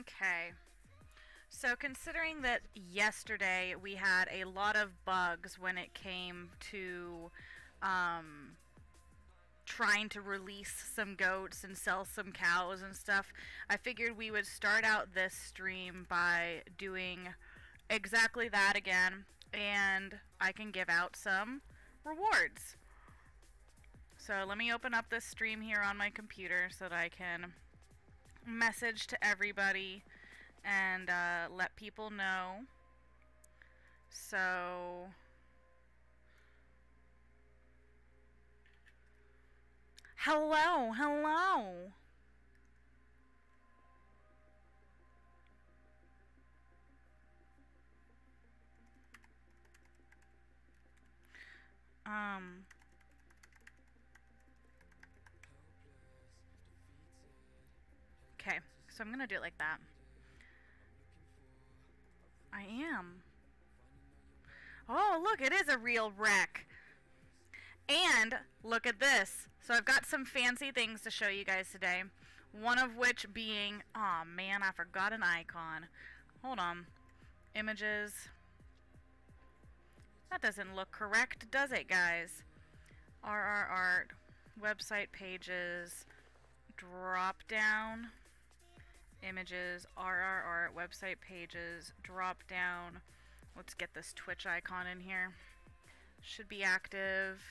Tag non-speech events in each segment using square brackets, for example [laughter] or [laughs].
Okay. So considering that yesterday we had a lot of bugs when it came to um, trying to release some goats and sell some cows and stuff, I figured we would start out this stream by doing exactly that again and I can give out some rewards. So let me open up this stream here on my computer so that I can message to everybody and uh, let people know. So, hello, hello. Um. Okay, so I'm gonna do it like that. I am. Oh, look, it is a real wreck. And look at this. So I've got some fancy things to show you guys today. One of which being, oh man, I forgot an icon. Hold on. Images. That doesn't look correct, does it, guys? RR Art, website pages, drop down images, RRR, website pages, drop down. Let's get this Twitch icon in here. Should be active.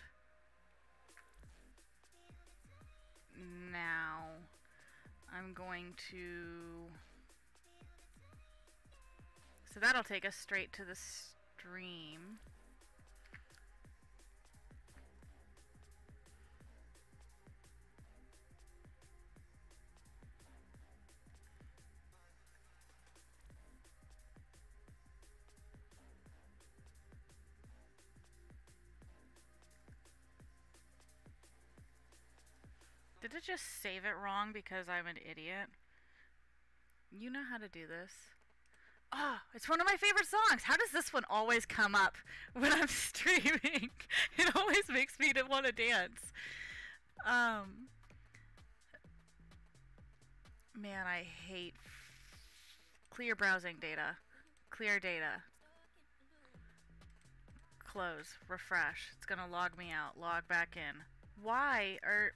Now, I'm going to... So that'll take us straight to the stream. Did it just save it wrong because I'm an idiot? You know how to do this. Oh, it's one of my favorite songs. How does this one always come up [laughs] when I'm streaming? [laughs] it always makes me to want to dance. Um, man, I hate clear browsing data. Clear data. Close. Refresh. It's gonna log me out. Log back in. Why are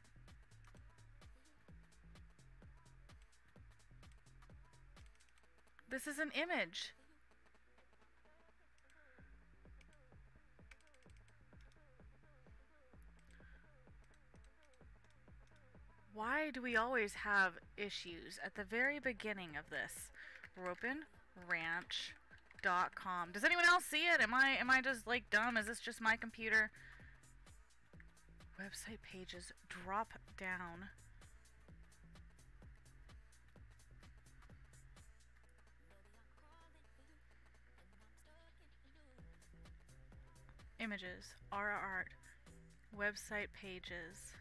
This is an image. Why do we always have issues at the very beginning of this? RopinRanch.com. Does anyone else see it? Am I am I just like dumb? Is this just my computer? Website pages drop down. Images, RR art, website pages.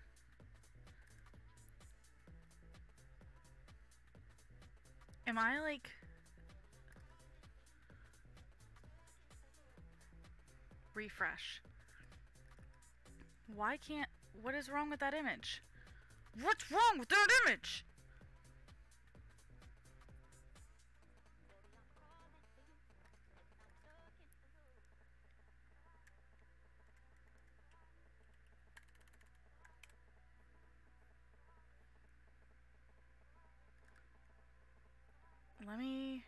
Am I like refresh? Why can't what is wrong with that image? What's wrong with that image? Let me...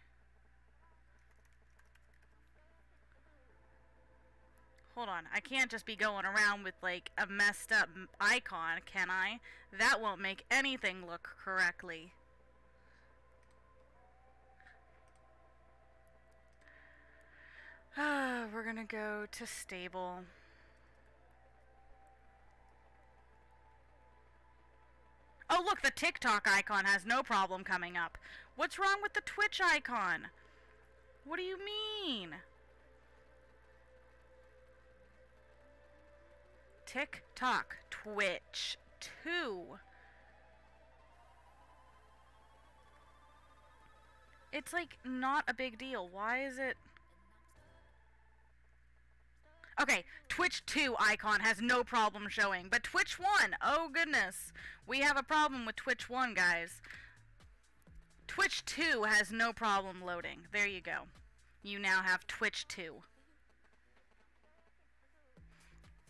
Hold on, I can't just be going around with like a messed up icon, can I? That won't make anything look correctly. [sighs] We're gonna go to stable. Oh, look, the TikTok icon has no problem coming up. What's wrong with the Twitch icon? What do you mean? TikTok, Twitch, 2. It's like not a big deal. Why is it... Okay, Twitch 2 icon has no problem showing, but Twitch 1, oh goodness. We have a problem with Twitch 1, guys. Twitch 2 has no problem loading. There you go. You now have Twitch 2.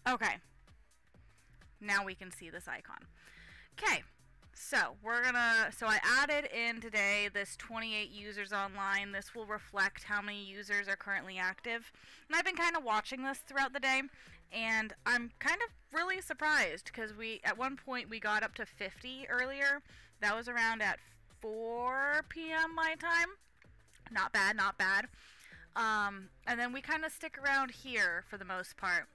Okay. Now we can see this icon. Okay. So we're gonna, so I added in today this 28 users online. This will reflect how many users are currently active. And I've been kind of watching this throughout the day and I'm kind of really surprised because we, at one point we got up to 50 earlier. That was around at 4 p.m. my time. Not bad, not bad. Um, and then we kind of stick around here for the most part.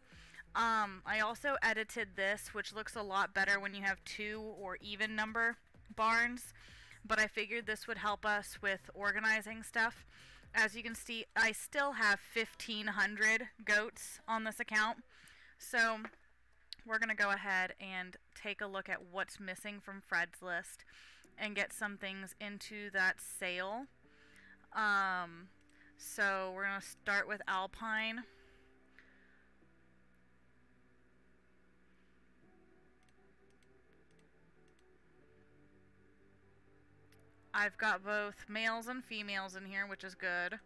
Um, I also edited this, which looks a lot better when you have two or even number barns, but I figured this would help us with organizing stuff. As you can see, I still have 1,500 goats on this account, so we're going to go ahead and take a look at what's missing from Fred's list and get some things into that sale. Um, so we're going to start with Alpine. I've got both males and females in here, which is good.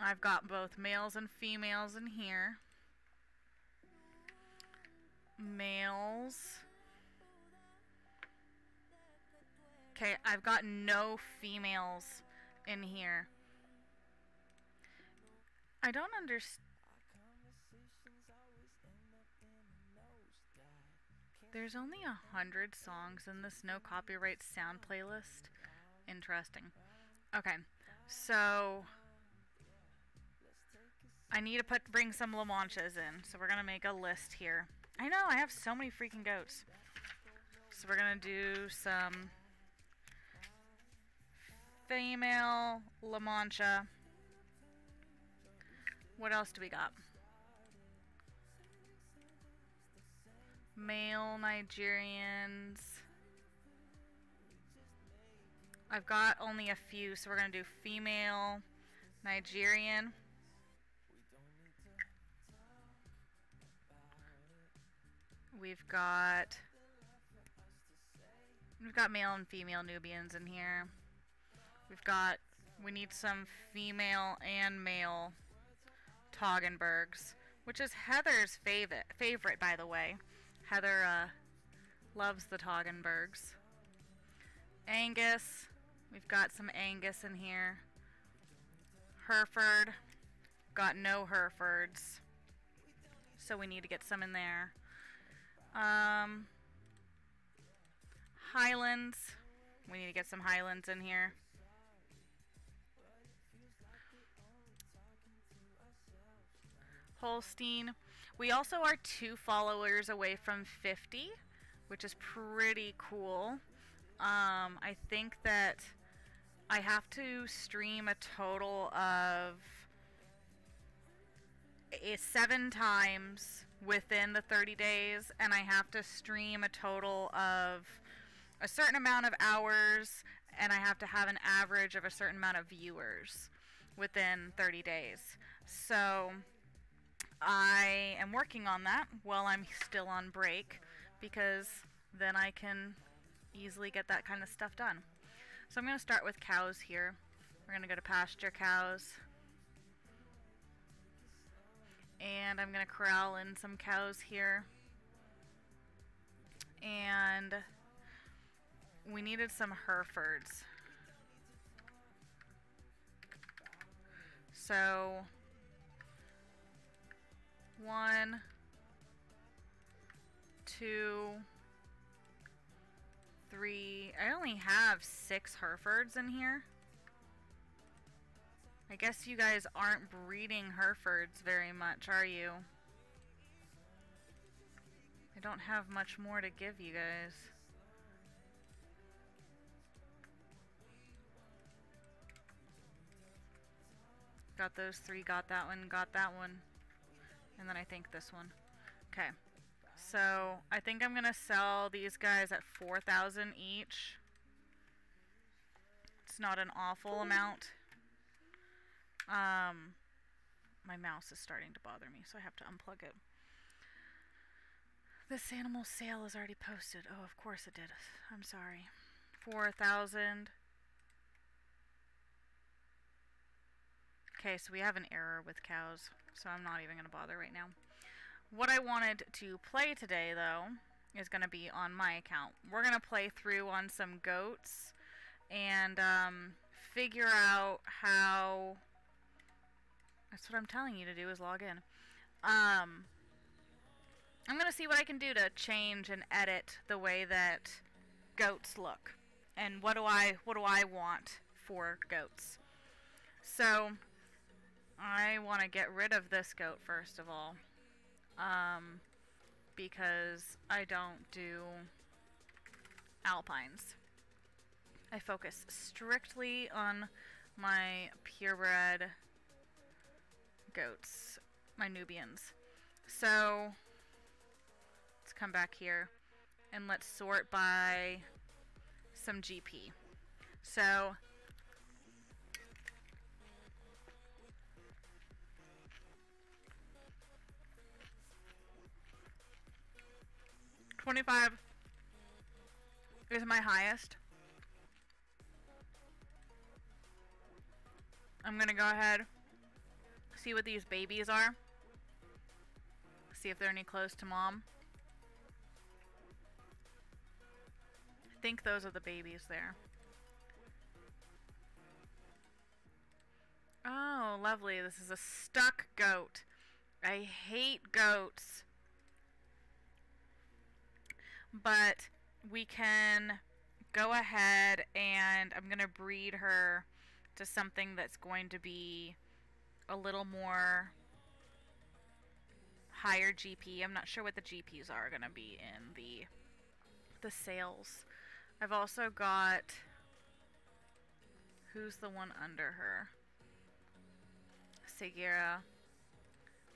I've got both males and females in here. Males. Okay, I've got no females in here. I don't understand. There's only a hundred songs in this no copyright sound playlist. Interesting. Okay, so I need to put bring some La Manchas in. So we're gonna make a list here. I know I have so many freaking goats. So we're gonna do some female La Mancha. What else do we got? Male Nigerians. I've got only a few, so we're going to do female Nigerian. We've got we've got male and female Nubians in here. We've got we need some female and male Toggenburgs, which is Heather's favorite favorite by the way. Heather uh, loves the Toggenburgs. Angus. We've got some Angus in here. Hereford. Got no Herefords. So we need to get some in there. Um, Highlands. We need to get some Highlands in here. Holstein. We also are two followers away from 50, which is pretty cool. Um, I think that I have to stream a total of eh, seven times within the 30 days, and I have to stream a total of a certain amount of hours, and I have to have an average of a certain amount of viewers within 30 days. So I am working on that while I'm still on break because then I can easily get that kind of stuff done. So I'm going to start with cows here. We're going to go to pasture cows. And I'm going to corral in some cows here. And we needed some Herefords. So one, two, three. I only have six Herefords in here. I guess you guys aren't breeding Herefords very much, are you? I don't have much more to give you guys. Got those three, got that one, got that one. And then I think this one. Okay. So I think I'm going to sell these guys at 4000 each. It's not an awful amount. Um, my mouse is starting to bother me, so I have to unplug it. This animal sale is already posted. Oh, of course it did. I'm sorry. 4,000. Okay, so we have an error with cows, so I'm not even going to bother right now. What I wanted to play today, though, is going to be on my account. We're going to play through on some goats and um, figure out how... That's what I'm telling you to do, is log in. Um, I'm going to see what I can do to change and edit the way that goats look. And what do I what do I want for goats? So I want to get rid of this goat first of all. Um, because I don't do alpines. I focus strictly on my purebred goats, my Nubians. So, let's come back here and let's sort by some GP. So, Twenty-five is my highest. I'm gonna go ahead, see what these babies are. See if they're any close to mom. I think those are the babies there. Oh, lovely. This is a stuck goat. I hate goats. But we can go ahead and I'm going to breed her to something that's going to be a little more higher GP. I'm not sure what the GPs are going to be in the the sales. I've also got who's the one under her? Sagira.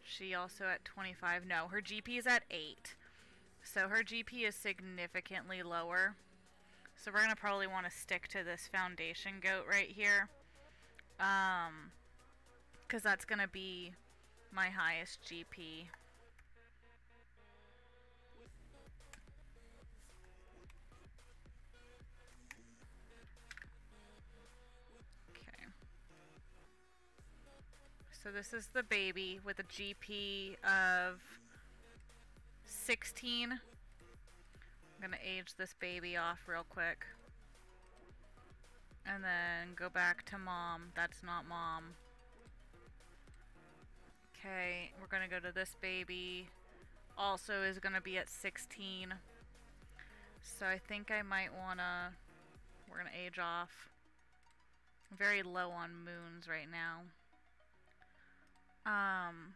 She also at 25. No, her GP is at 8. So her GP is significantly lower. So we're going to probably want to stick to this foundation goat right here. Um, because that's going to be my highest GP. Okay. So this is the baby with a GP of 16. I'm gonna age this baby off real quick. And then go back to mom. That's not mom. Okay, we're gonna go to this baby. Also is gonna be at 16. So I think I might wanna, we're gonna age off. I'm very low on moons right now. Um,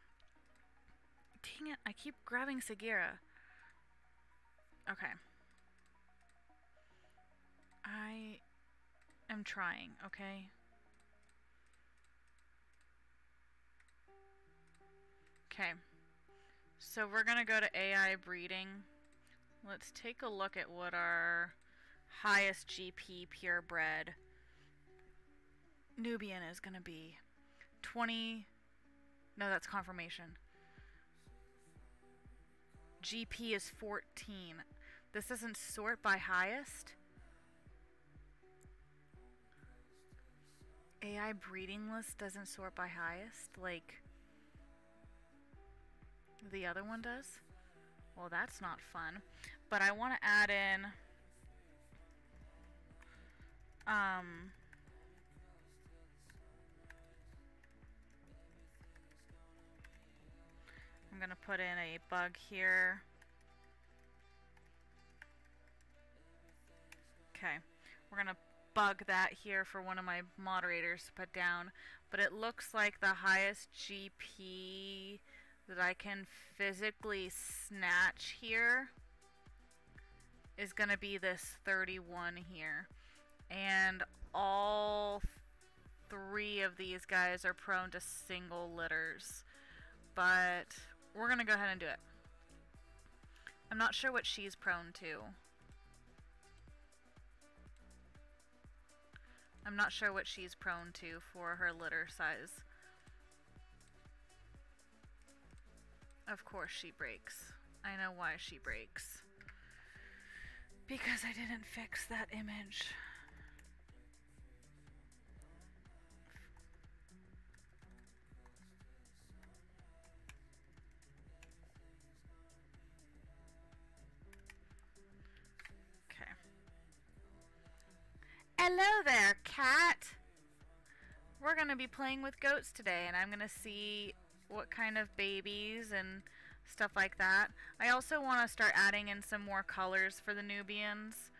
Dang it, I keep grabbing Sagira. Okay. I am trying, okay? Okay. So we're gonna go to AI breeding. Let's take a look at what our highest GP purebred Nubian is gonna be. 20... No, that's confirmation. GP is 14. This doesn't sort by highest? AI breeding list doesn't sort by highest, like the other one does? Well, that's not fun. But I want to add in um I'm to put in a bug here. Okay, we're to bug that here for one of my moderators to put down. But it looks like the highest GP that I can physically snatch here is going to be this 31 here. And all three of these guys are prone to single litters. But we're to go ahead and do it. I'm not sure what she's prone to. I'm not sure what she's prone to for her litter size. Of course she breaks. I know why she breaks. Because I didn't fix that image. Hello there, cat! We're going to be playing with goats today, and I'm going to see what kind of babies and stuff like that. I also want to start adding in some more colors for the Nubians.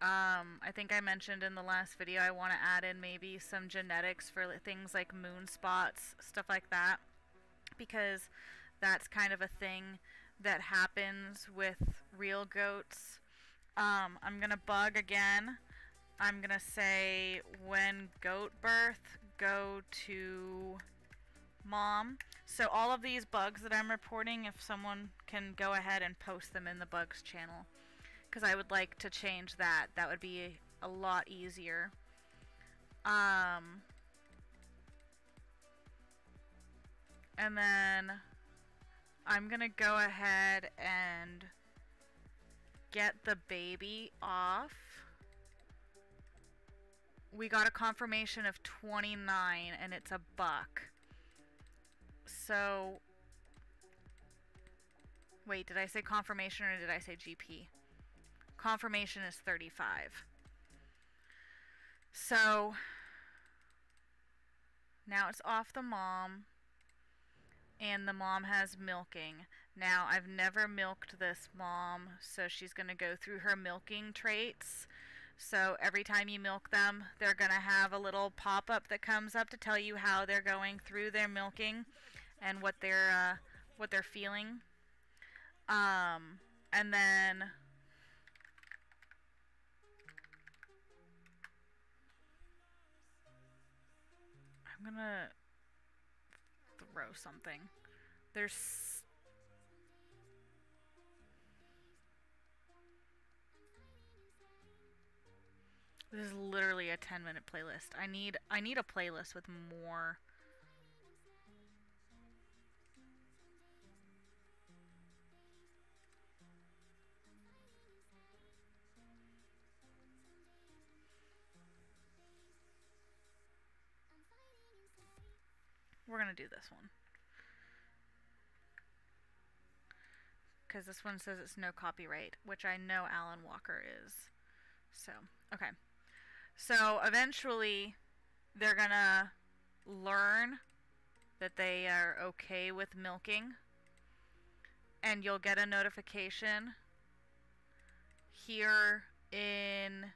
Um, I think I mentioned in the last video I want to add in maybe some genetics for things like moon spots, stuff like that, because that's kind of a thing that happens with real goats. Um, I'm going to bug again. I'm going to say when goat birth, go to mom. So all of these bugs that I'm reporting, if someone can go ahead and post them in the bugs channel. Because I would like to change that. That would be a lot easier. Um, and then I'm going to go ahead and get the baby off we got a confirmation of 29 and it's a buck. So, wait, did I say confirmation or did I say GP? Confirmation is 35. So, now it's off the mom and the mom has milking. Now, I've never milked this mom, so she's going to go through her milking traits so every time you milk them, they're going to have a little pop-up that comes up to tell you how they're going through their milking and what they're uh, what they're feeling. Um, and then I'm gonna throw something. There's This is literally a 10 minute playlist. I need I need a playlist with more We're going to do this one. Because this one says it's no copyright, which I know Alan Walker is. So, okay. So eventually, they're gonna learn that they are okay with milking, and you'll get a notification here in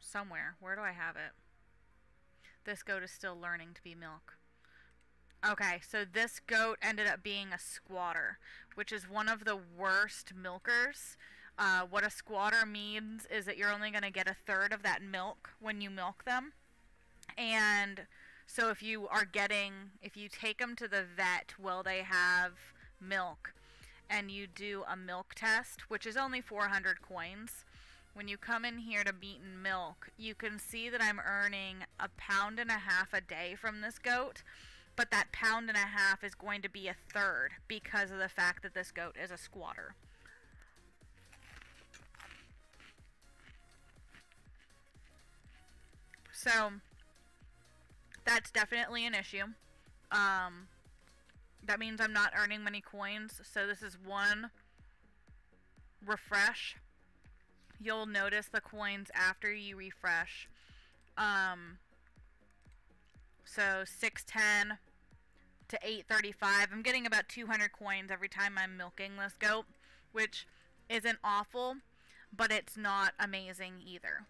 somewhere. Where do I have it? This goat is still learning to be milk. Okay, so this goat ended up being a squatter, which is one of the worst milkers uh, what a squatter means is that you're only going to get a third of that milk when you milk them. And so if you are getting, if you take them to the vet while they have milk and you do a milk test, which is only 400 coins, when you come in here to Beaten Milk, you can see that I'm earning a pound and a half a day from this goat, but that pound and a half is going to be a third because of the fact that this goat is a squatter. So that's definitely an issue. Um, that means I'm not earning many coins. So this is one refresh. You'll notice the coins after you refresh. Um, so 610 to 835. I'm getting about 200 coins every time I'm milking this goat, which isn't awful, but it's not amazing either.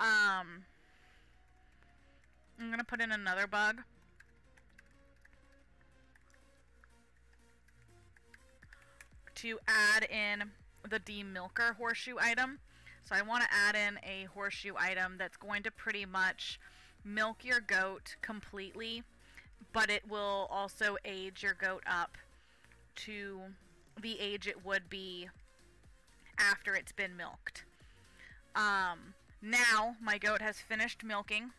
Um, I'm going to put in another bug. To add in the demilker horseshoe item. So I want to add in a horseshoe item that's going to pretty much milk your goat completely, but it will also age your goat up to the age it would be after it's been milked. Um, now, my goat has finished milking.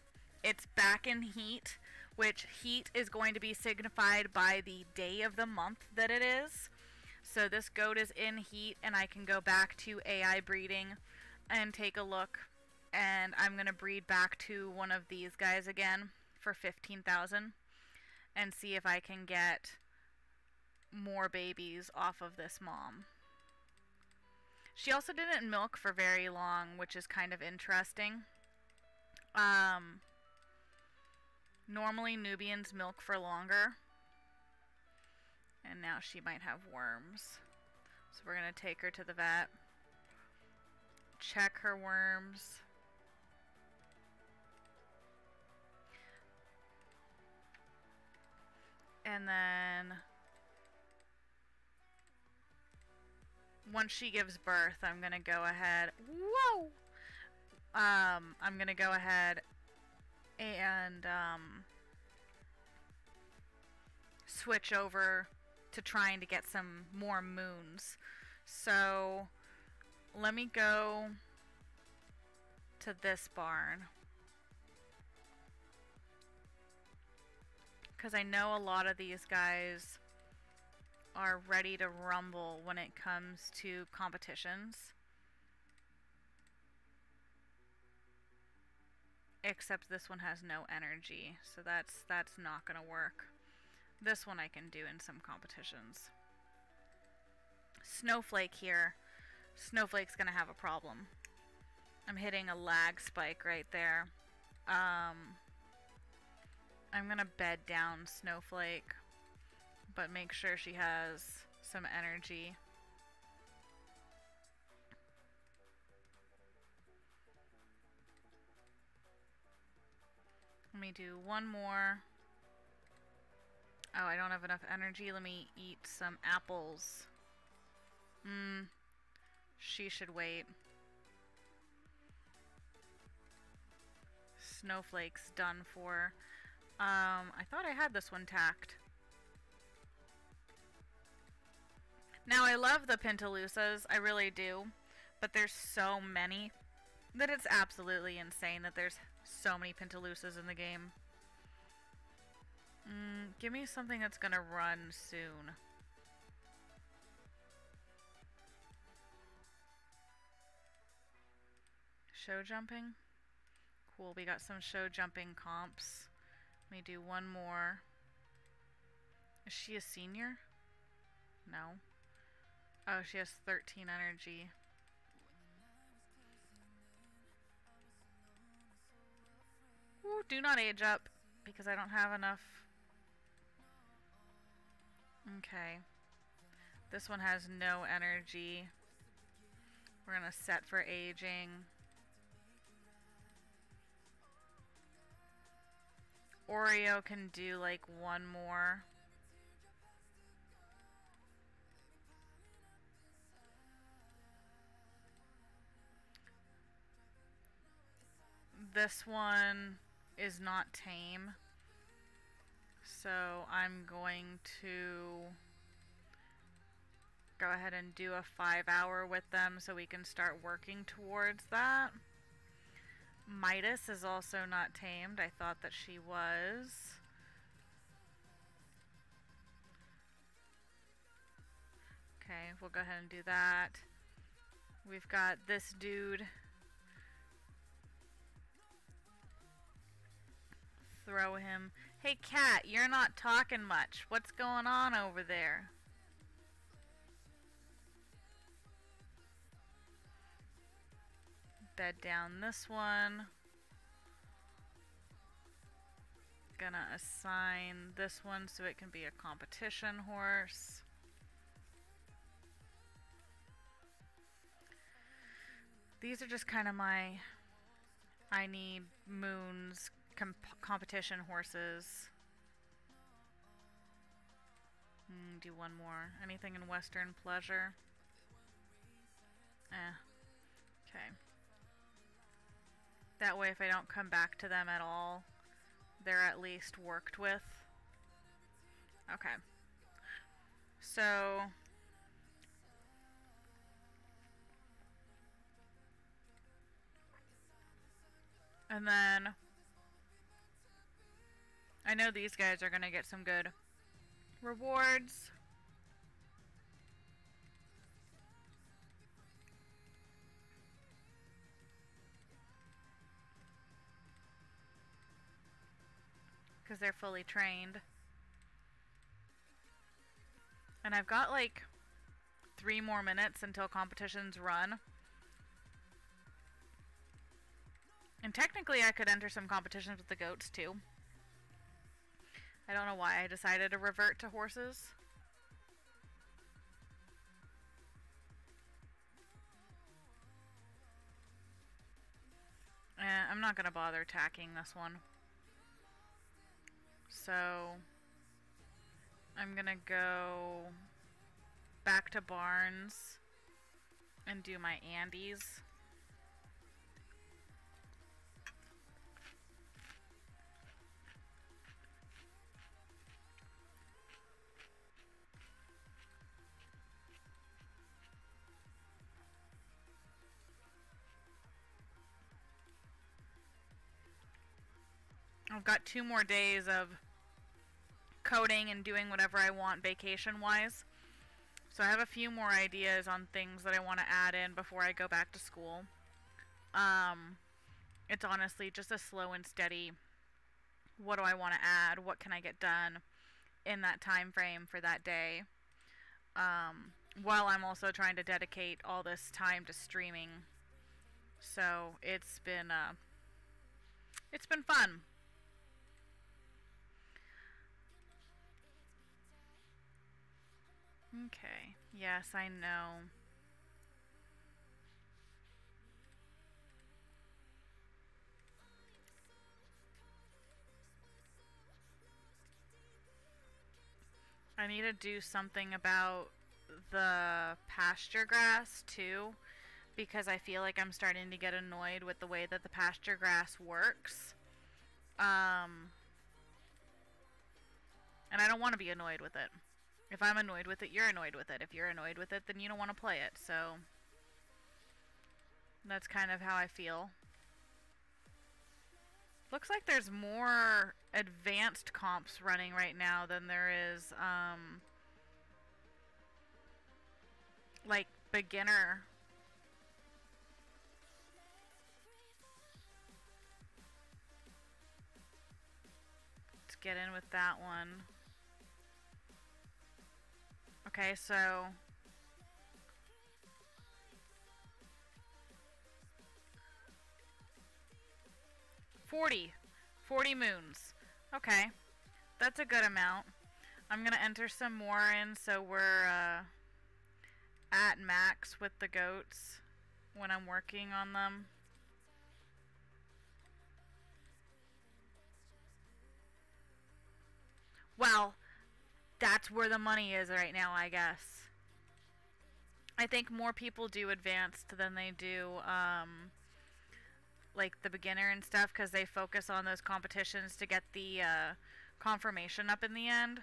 It's back in heat, which heat is going to be signified by the day of the month that it is. So this goat is in heat and I can go back to AI breeding and take a look and I'm going to breed back to one of these guys again for 15,000 and see if I can get more babies off of this mom. She also didn't milk for very long, which is kind of interesting. Um, normally Nubians milk for longer. And now she might have worms. So we're going to take her to the vet. Check her worms. And then once she gives birth, I'm to go ahead. Whoa! Um, I'm to go ahead and um, switch over to trying to get some more moons. So let me go to this barn. Because I know a lot of these guys are ready to rumble when it comes to competitions. Except this one has no energy, so that's that's not gonna work. This one I can do in some competitions. Snowflake here. Snowflake's gonna have a problem. I'm hitting a lag spike right there. Um, I'm gonna bed down Snowflake but make sure she has some energy. Let me do one more. Oh, I don't have enough energy. Let me eat some apples. Mmm. She should wait. Snowflake's done for. Um, I thought I had this one tacked. Now, I love the Pintaloosas, I really do, but there's so many that it's absolutely insane that there's so many Pintaloosas in the game. Mm, give me something that's gonna run soon. Show jumping? Cool, we got some show jumping comps. Let me do one more. Is she a senior? No. Oh, she has 13 energy. Ooh, do not age up because I don't have enough. Okay. This one has no energy. We're going to set for aging. Oreo can do like one more. This one is not tame. So I'm going to go ahead and do a five hour with them so we can start working towards that. Midas is also not tamed. I thought that she was. Okay, we'll go ahead and do that. We've got this dude throw him. Hey, cat, you're not talking much. What's going on over there? Bed down this one. Gonna assign this one so it can be a competition horse. These are just kind of my I need moons comp competition horses. Mm, do one more. Anything in Western Pleasure? Eh. Okay. That way if I don't come back to them at all, they're at least worked with. Okay. So... And then I know these guys are going to get some good rewards. Because they're fully trained. And I've got like three more minutes until competitions run. And technically I could enter some competitions with the goats too. I don't know why I decided to revert to horses. Eh, I'm not going to bother attacking this one. So, I'm going to go back to Barnes and do my Andes. I've got two more days of coding and doing whatever I want vacation wise. So I have a few more ideas on things that I want to add in before I go back to school. Um, it's honestly just a slow and steady what do I want to add? What can I get done in that time frame for that day? Um, while I'm also trying to dedicate all this time to streaming. So it's been uh, it's been fun. Okay. Yes, I know. I need to do something about the pasture grass too because I feel like I'm starting to get annoyed with the way that the pasture grass works. Um, and I don't want to be annoyed with it. If I'm annoyed with it, you're annoyed with it. If you're annoyed with it, then you don't want to play it. So that's kind of how I feel. Looks like there's more advanced comps running right now than there is, um, like, beginner. Let's get in with that one. Okay, so... Forty. Forty moons. Okay. That's a good amount. I'm to enter some more in so we're uh, at max with the goats when I'm working on them. Well, that's where the money is right now, I guess. I think more people do advanced than they do um, like the beginner and stuff because they focus on those competitions to get the uh, confirmation up in the end,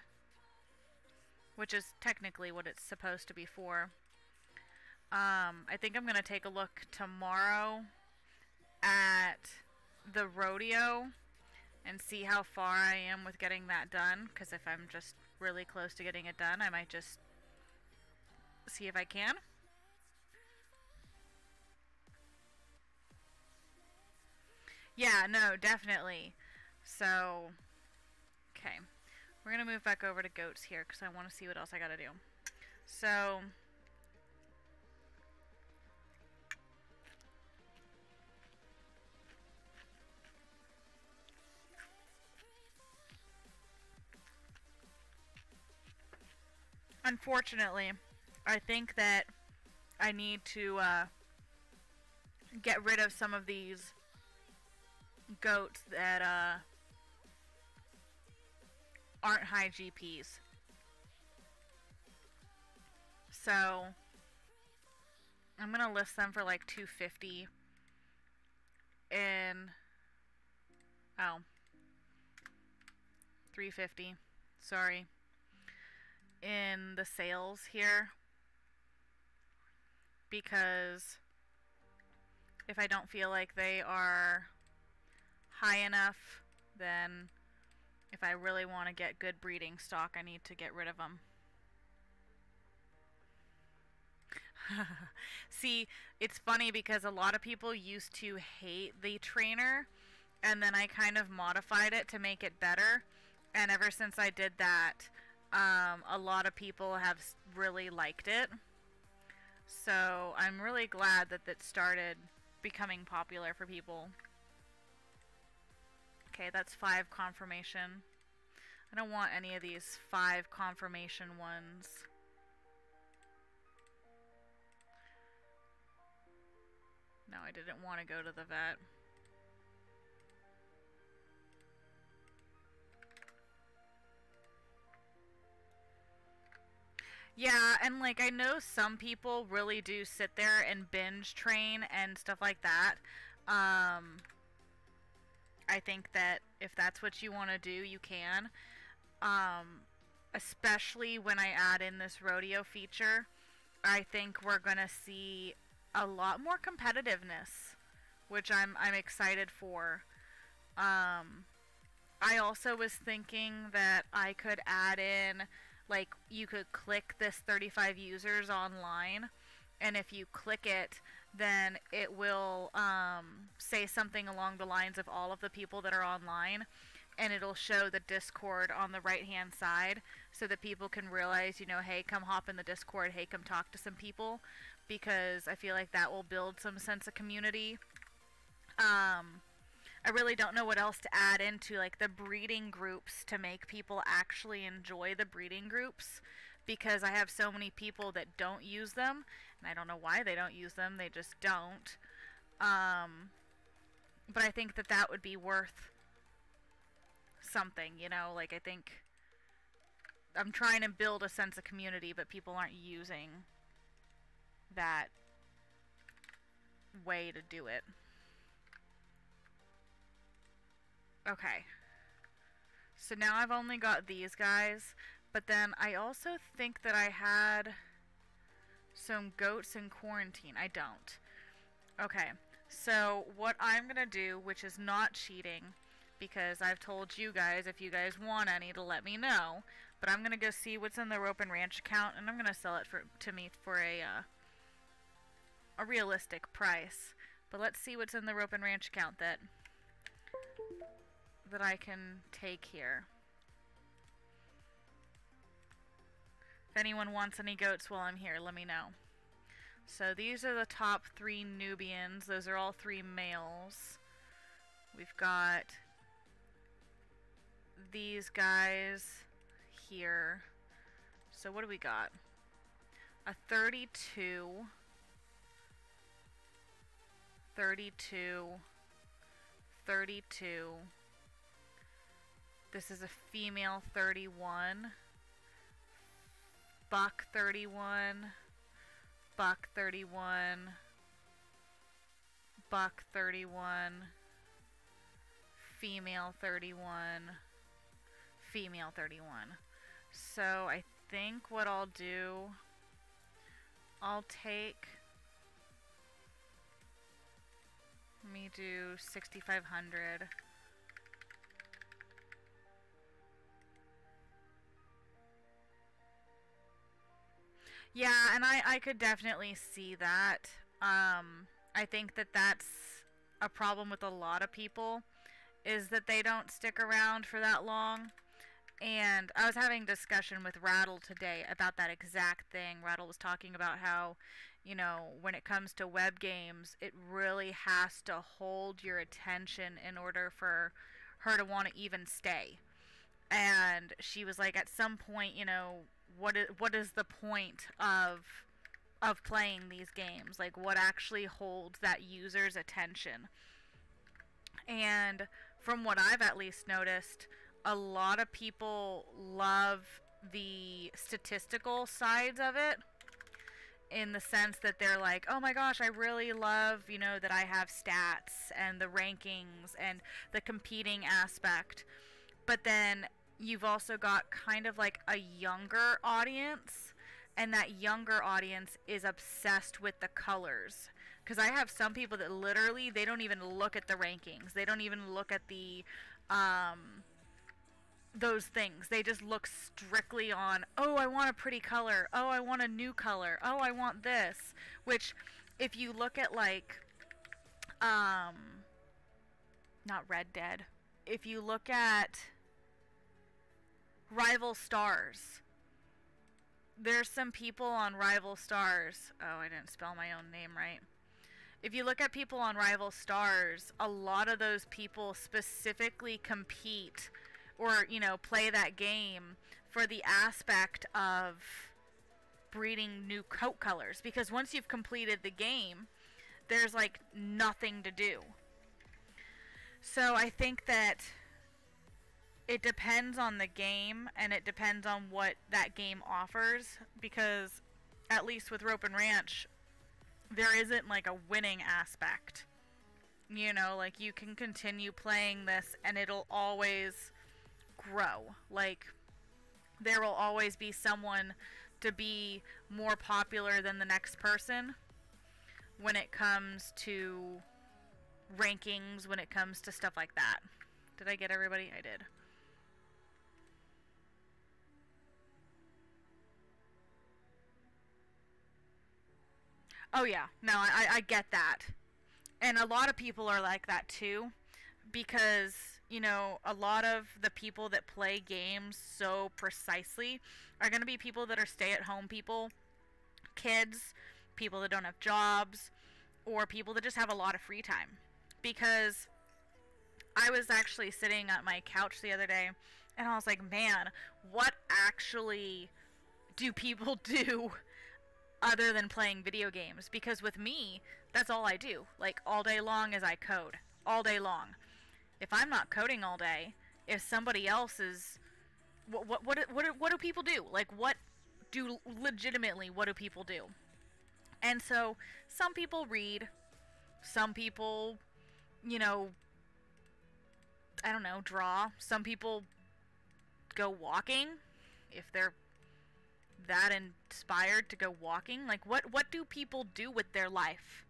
which is technically what it's supposed to be for. Um, I think I'm going to take a look tomorrow at the rodeo and see how far I am with getting that done because if I'm just really close to getting it done. I might just see if I can. Yeah, no, definitely. So, okay. We're going to move back over to goats here because I want to see what else I got to do. So, unfortunately, I think that I need to uh, get rid of some of these goats that uh, aren't high GPs. So I'm gonna list them for like 250 and oh 350 sorry in the sales here because if I don't feel like they are high enough, then if I really want to get good breeding stock, I need to get rid of them. [laughs] See, it's funny because a lot of people used to hate the trainer and then I kind of modified it to make it better. And ever since I did that, um, a lot of people have really liked it. So I'm really glad that it started becoming popular for people. Okay, that's five confirmation. I don't want any of these five confirmation ones. No, I didn't want to go to the vet. Yeah, and like I know some people really do sit there and binge train and stuff like that. Um, I think that if that's what you want to do, you can. Um, especially when I add in this rodeo feature, I think we're gonna see a lot more competitiveness, which I'm I'm excited for. Um, I also was thinking that I could add in, like, you could click this 35 users online, and if you click it, then it will um, say something along the lines of all of the people that are online and it'll show the discord on the right hand side so that people can realize you know hey come hop in the discord hey come talk to some people because i feel like that will build some sense of community. Um, i really don't know what else to add into like the breeding groups to make people actually enjoy the breeding groups because i have so many people that don't use them and i don't know why they don't use them they just don't um, but i think that that would be worth something, you know? Like, I think I'm trying to build a sense of community, but people aren't using that way to do it. Okay. So now I've only got these guys, but then I also think that I had some goats in quarantine. I don't. Okay, so what I'm going to do, which is not cheating, because I've told you guys if you guys want any to let me know. But I'm gonna go see what's in the Ropin' Ranch account, and I'm gonna sell it for to me for a uh, a realistic price. But let's see what's in the Ropin' Ranch account that that I can take here. If anyone wants any goats while I'm here, let me know. So these are the top three Nubians. Those are all three males. We've got these guys here. So what do we got? A 32. 32. 32. This is a female 31. Buck 31. Buck 31. Buck 31. Female 31 female 31. So I think what I'll do, I'll take, let me do 6,500. Yeah, and I, I could definitely see that. Um, I think that that's a problem with a lot of people, is that they don't stick around for that long. And I was having a discussion with Rattle today about that exact thing. Rattle was talking about how, you know, when it comes to web games, it really has to hold your attention in order for her to want to even stay. And she was like, at some point, you know, what is what is the point of of playing these games? Like, what actually holds that user's attention? And from what I've at least noticed, a lot of people love the statistical sides of it in the sense that they're like, oh my gosh, I really love, you know, that I have stats and the rankings and the competing aspect. But then you've also got kind of like a younger audience, and that younger audience is obsessed with the colors. Because I have some people that literally, they don't even look at the rankings. They don't even look at the, um, those things. They just look strictly on, oh, I want a pretty color. Oh, I want a new color. Oh, I want this. Which, if you look at like, um, not Red Dead. If you look at Rival Stars, there's some people on Rival Stars. Oh, I didn't spell my own name right. If you look at people on Rival Stars, a lot of those people specifically compete or, you know, play that game for the aspect of breeding new coat colors because once you've completed the game, there's like nothing to do. So I think that it depends on the game and it depends on what that game offers because at least with Ropin' Ranch there isn't like a winning aspect. You know, like you can continue playing this and it'll always grow. Like there will always be someone to be more popular than the next person when it comes to rankings, when it comes to stuff like that. Did I get everybody? I did. Oh yeah, no, I, I get that. And a lot of people are like that too because, you know, a lot of the people that play games so precisely are going to be people that are stay at home people, kids, people that don't have jobs, or people that just have a lot of free time. Because I was actually sitting at my couch the other day and I was like, man, what actually do people [laughs] do other than playing video games? Because with me, that's all I do. Like, all day long is I code. All day long. If I'm not coding all day, if somebody else is what what what what, what do people do? Like what do legitimately what do people do? And so some people read, some people, you know, I don't know, draw. Some people go walking if they're that inspired to go walking. Like what what do people do with their life?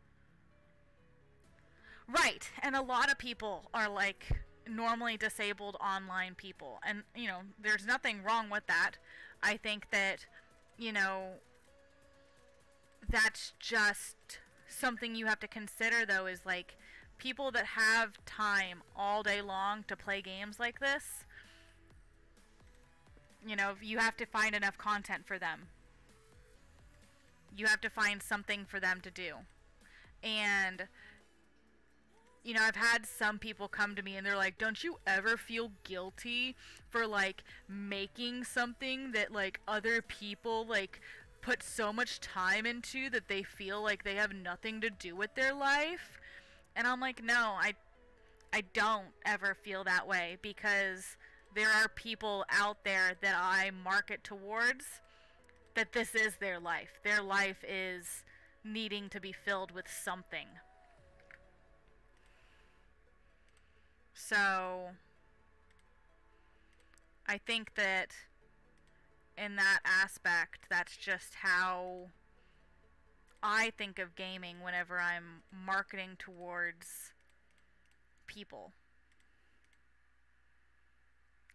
Right. And a lot of people are like normally disabled online people. And, you know, there's nothing wrong with that. I think that, you know, that's just something you have to consider, though, is like people that have time all day long to play games like this. You know, you have to find enough content for them. You have to find something for them to do. And you know, I've had some people come to me and they're like, "Don't you ever feel guilty for like making something that like other people like put so much time into that they feel like they have nothing to do with their life?" And I'm like, "No, I I don't ever feel that way because there are people out there that I market towards that this is their life. Their life is needing to be filled with something." So I think that in that aspect, that's just how I think of gaming whenever I'm marketing towards people.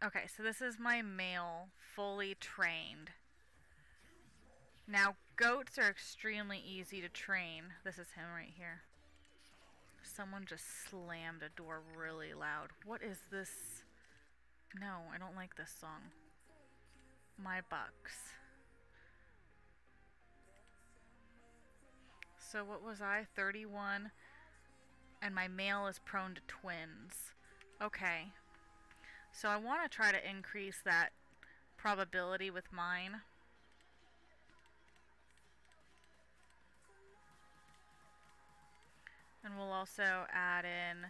Okay, so this is my male, fully trained. Now, goats are extremely easy to train. This is him right here. Someone just slammed a door really loud. What is this? No, I don't like this song. My bucks. So what was I? 31. And my male is prone to twins. Okay. So I want to try to increase that probability with mine. And we'll also add in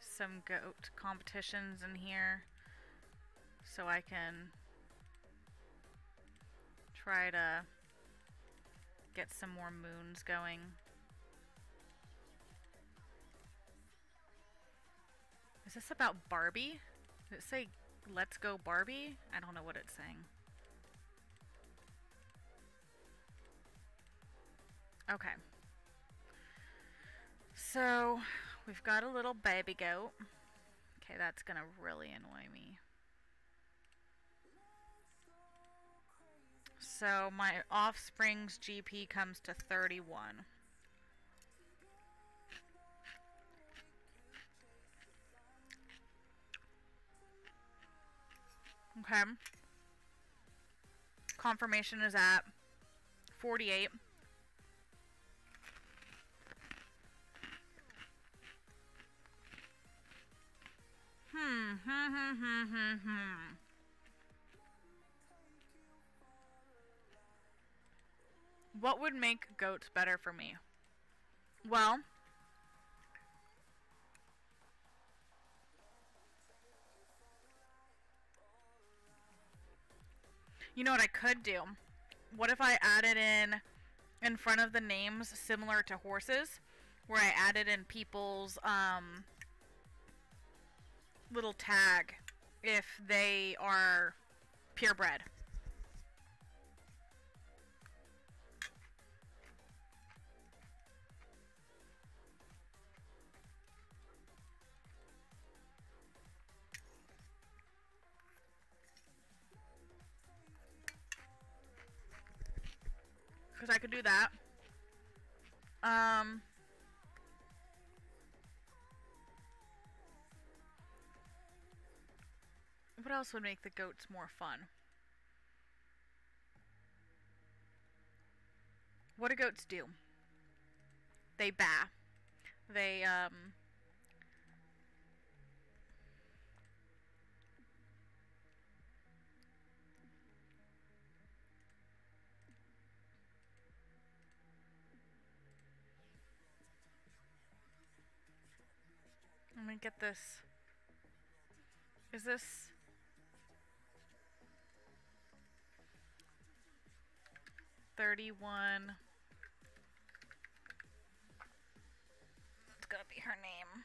some goat competitions in here so I can try to get some more moons going. This about Barbie? Did it say let's go Barbie? I don't know what it's saying. Okay. So, we've got a little baby goat. Okay, that's gonna really annoy me. So, my offspring's GP comes to 31. Okay. Confirmation is at 48. Hmm. [laughs] What would make goats better for me? Well, you know what I could do? What if I added in in front of the names similar to horses, where I added in people's um, little tag if they are purebred? I could do that. Um... What else would make the goats more fun? What do goats do? They baa. They, um... Let me get this. Is this... Thirty-one. It's gonna be her name.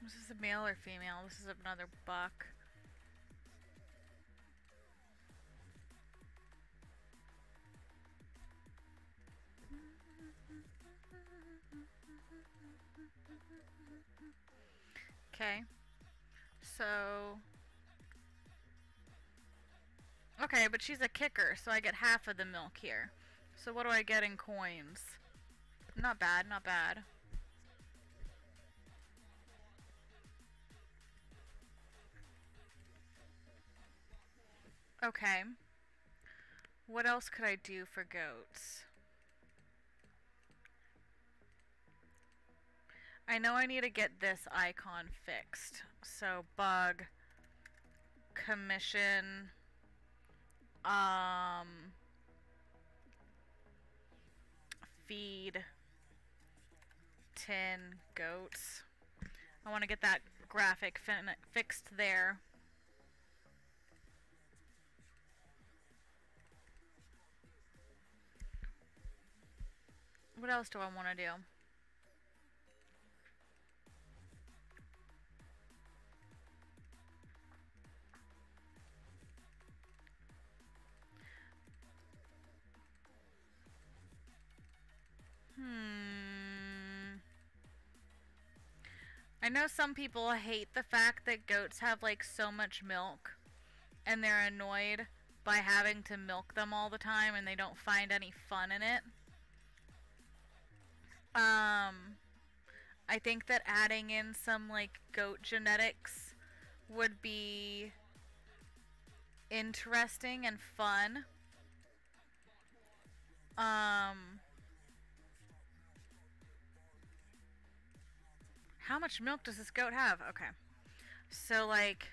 This is a male or female? This is another buck. Okay. So... Okay, but she's a kicker, so I get half of the milk here. So what do I get in coins? Not bad, not bad. Okay. What else could I do for goats? I know I need to get this icon fixed. So bug, commission, um, feed, tin, goats. I want to get that graphic fixed there. What else do I want to do? Hmm. I know some people hate the fact that goats have like so much milk and they're annoyed by having to milk them all the time and they don't find any fun in it. Um I think that adding in some like goat genetics would be interesting and fun. Um How much milk does this goat have? Okay. So, like...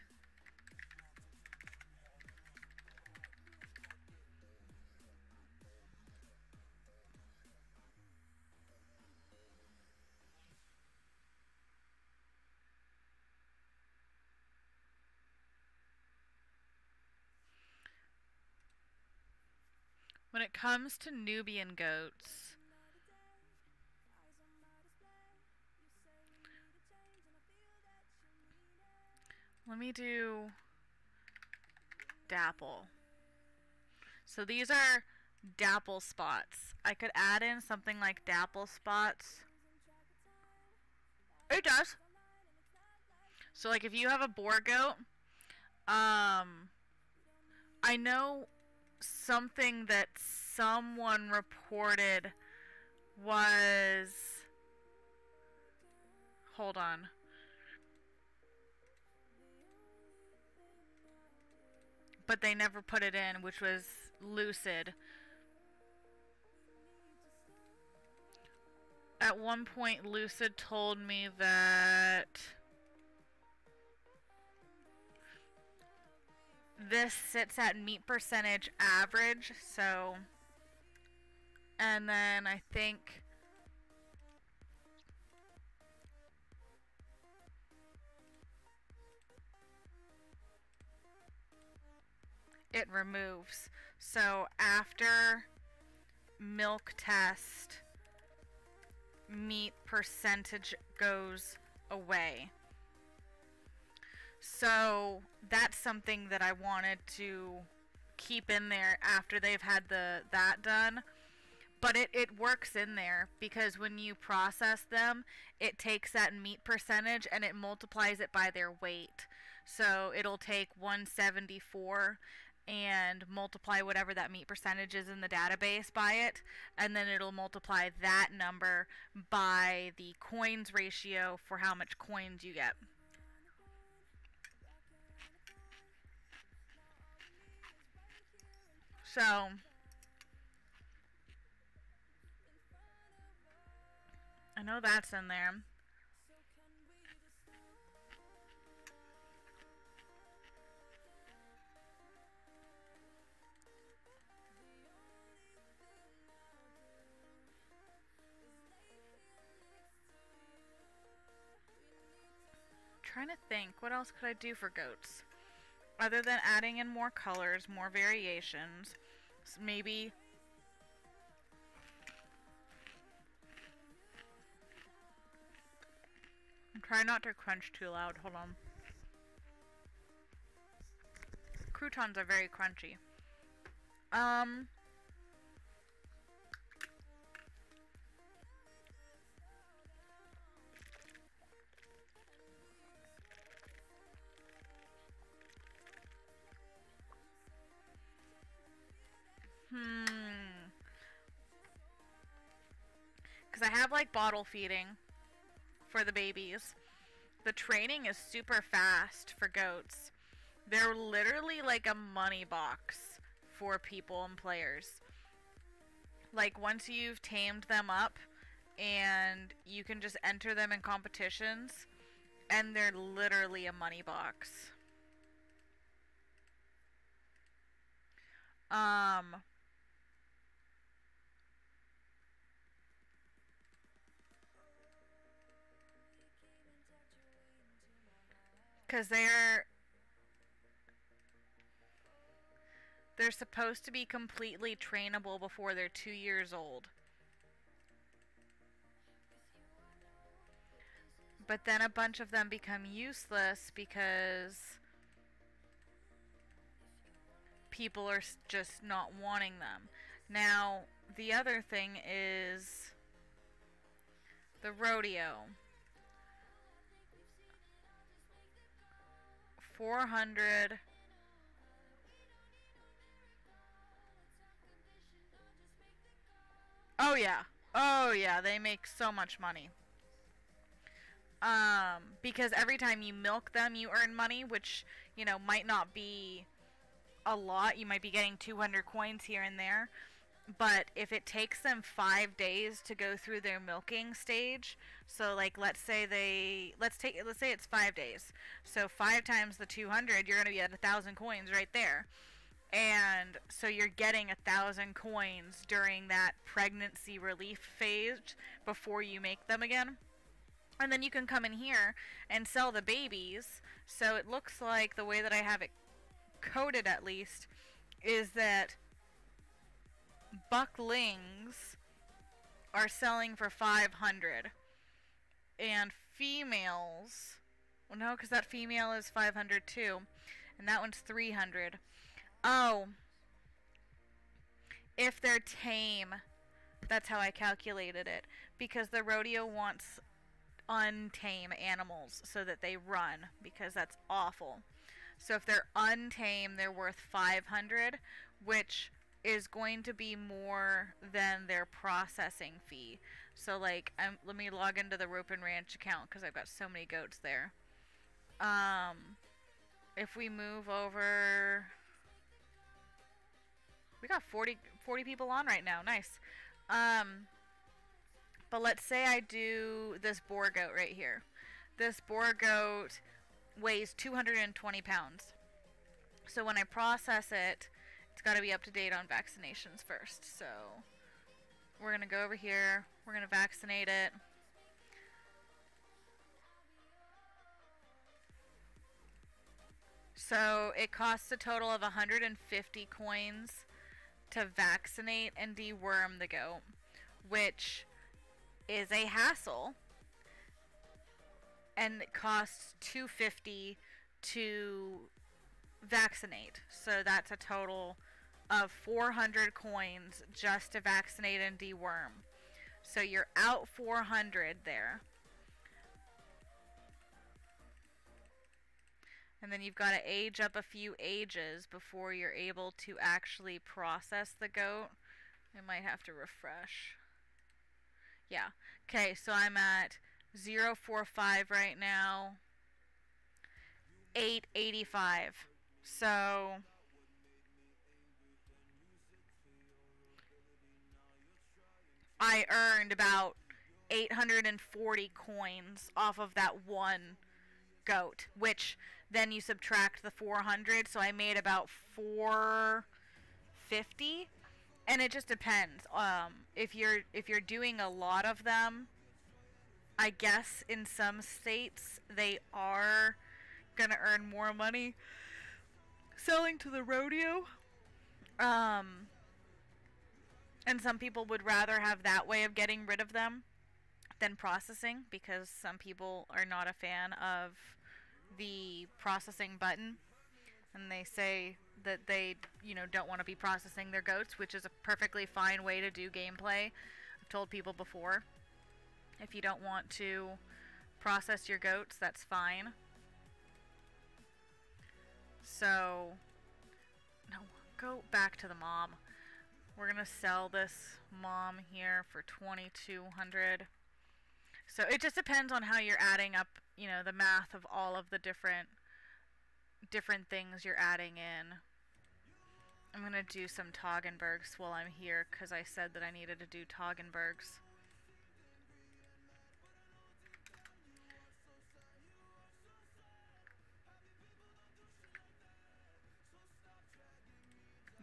When it comes to Nubian goats, Let me do dapple. So these are dapple spots. I could add in something like dapple spots. It does. So like if you have a Boer goat, um, I know something that someone reported was hold on. But they never put it in, which was lucid. At one point, Lucid told me that this sits at meat percentage average, so and then I think it removes. So after milk test, meat percentage goes away. So that's something that I wanted to keep in there after they've had the that done. But it, it works in there because when you process them, it takes that meat percentage and it multiplies it by their weight. So it'll take 174 and multiply whatever that meat percentage is in the database by it, and then it'll multiply that number by the coins ratio for how much coins you get. So, I know that's in there. Trying to think, what else could I do for goats? Other than adding in more colors, more variations, maybe... I'm trying not to crunch too loud, hold on. Croutons are very crunchy. Um... Hmm. Because I have like bottle feeding for the babies. The training is super fast for goats. They're literally like a money box for people and players. Like once you've tamed them up and you can just enter them in competitions and they're literally a money box. Um Because they're... They're supposed to be completely trainable before they're two years old. But then a bunch of them become useless because people are just not wanting them. Now, the other thing is the rodeo. 400 Oh yeah. Oh yeah, they make so much money. Um, because every time you milk them, you earn money, which, you know, might not be a lot. You might be getting 200 coins here and there. But if it takes them five days to go through their milking stage, so like let's say they let's take let's say it's five days, so five times the 200, you're gonna be at a thousand coins right there, and so you're getting a thousand coins during that pregnancy relief phase before you make them again. And then you can come in here and sell the babies. So it looks like the way that I have it coded at least is that bucklings are selling for 500 and females well no because that female is 500 too and that one's 300 oh. If they're tame that's how I calculated it because the rodeo wants untame animals so that they run because that's awful. So if they're untame they're worth 500 which is going to be more than their processing fee. So like, I'm, let me log into the Ropin' Ranch account because I've got so many goats there. Um, if we move over, we got 40, 40 people on right now. Nice. Um, but let's say I do this Boer goat right here. This Boer goat weighs 220 pounds. So when I process it, it's got to be up to date on vaccinations first. So we're going to go over here. We're going to vaccinate it. So it costs a total of 150 coins to vaccinate and deworm the goat, which is a hassle and it costs 250 to vaccinate. So that's a total of 400 coins just to vaccinate and deworm. So you're out 400 there. And then you've got to age up a few ages before you're able to actually process the goat. I might have to refresh. Yeah. Okay, so I'm at 045 right now. 885. So I earned about 840 coins off of that one goat, which then you subtract the 400, so I made about 450 and it just depends. Um, if you're if you're doing a lot of them, I guess in some states they are gonna earn more money selling to the rodeo. Um, and some people would rather have that way of getting rid of them than processing because some people are not a fan of the processing button and they say that they you know don't want to be processing their goats which is a perfectly fine way to do gameplay i've told people before if you don't want to process your goats that's fine so no go back to the mom. We're gonna sell this mom here for 2200 so it just depends on how you're adding up you know the math of all of the different different things you're adding in. I'm gonna do some Toggenburgs while I'm here because I said that I needed to do Toggenburgs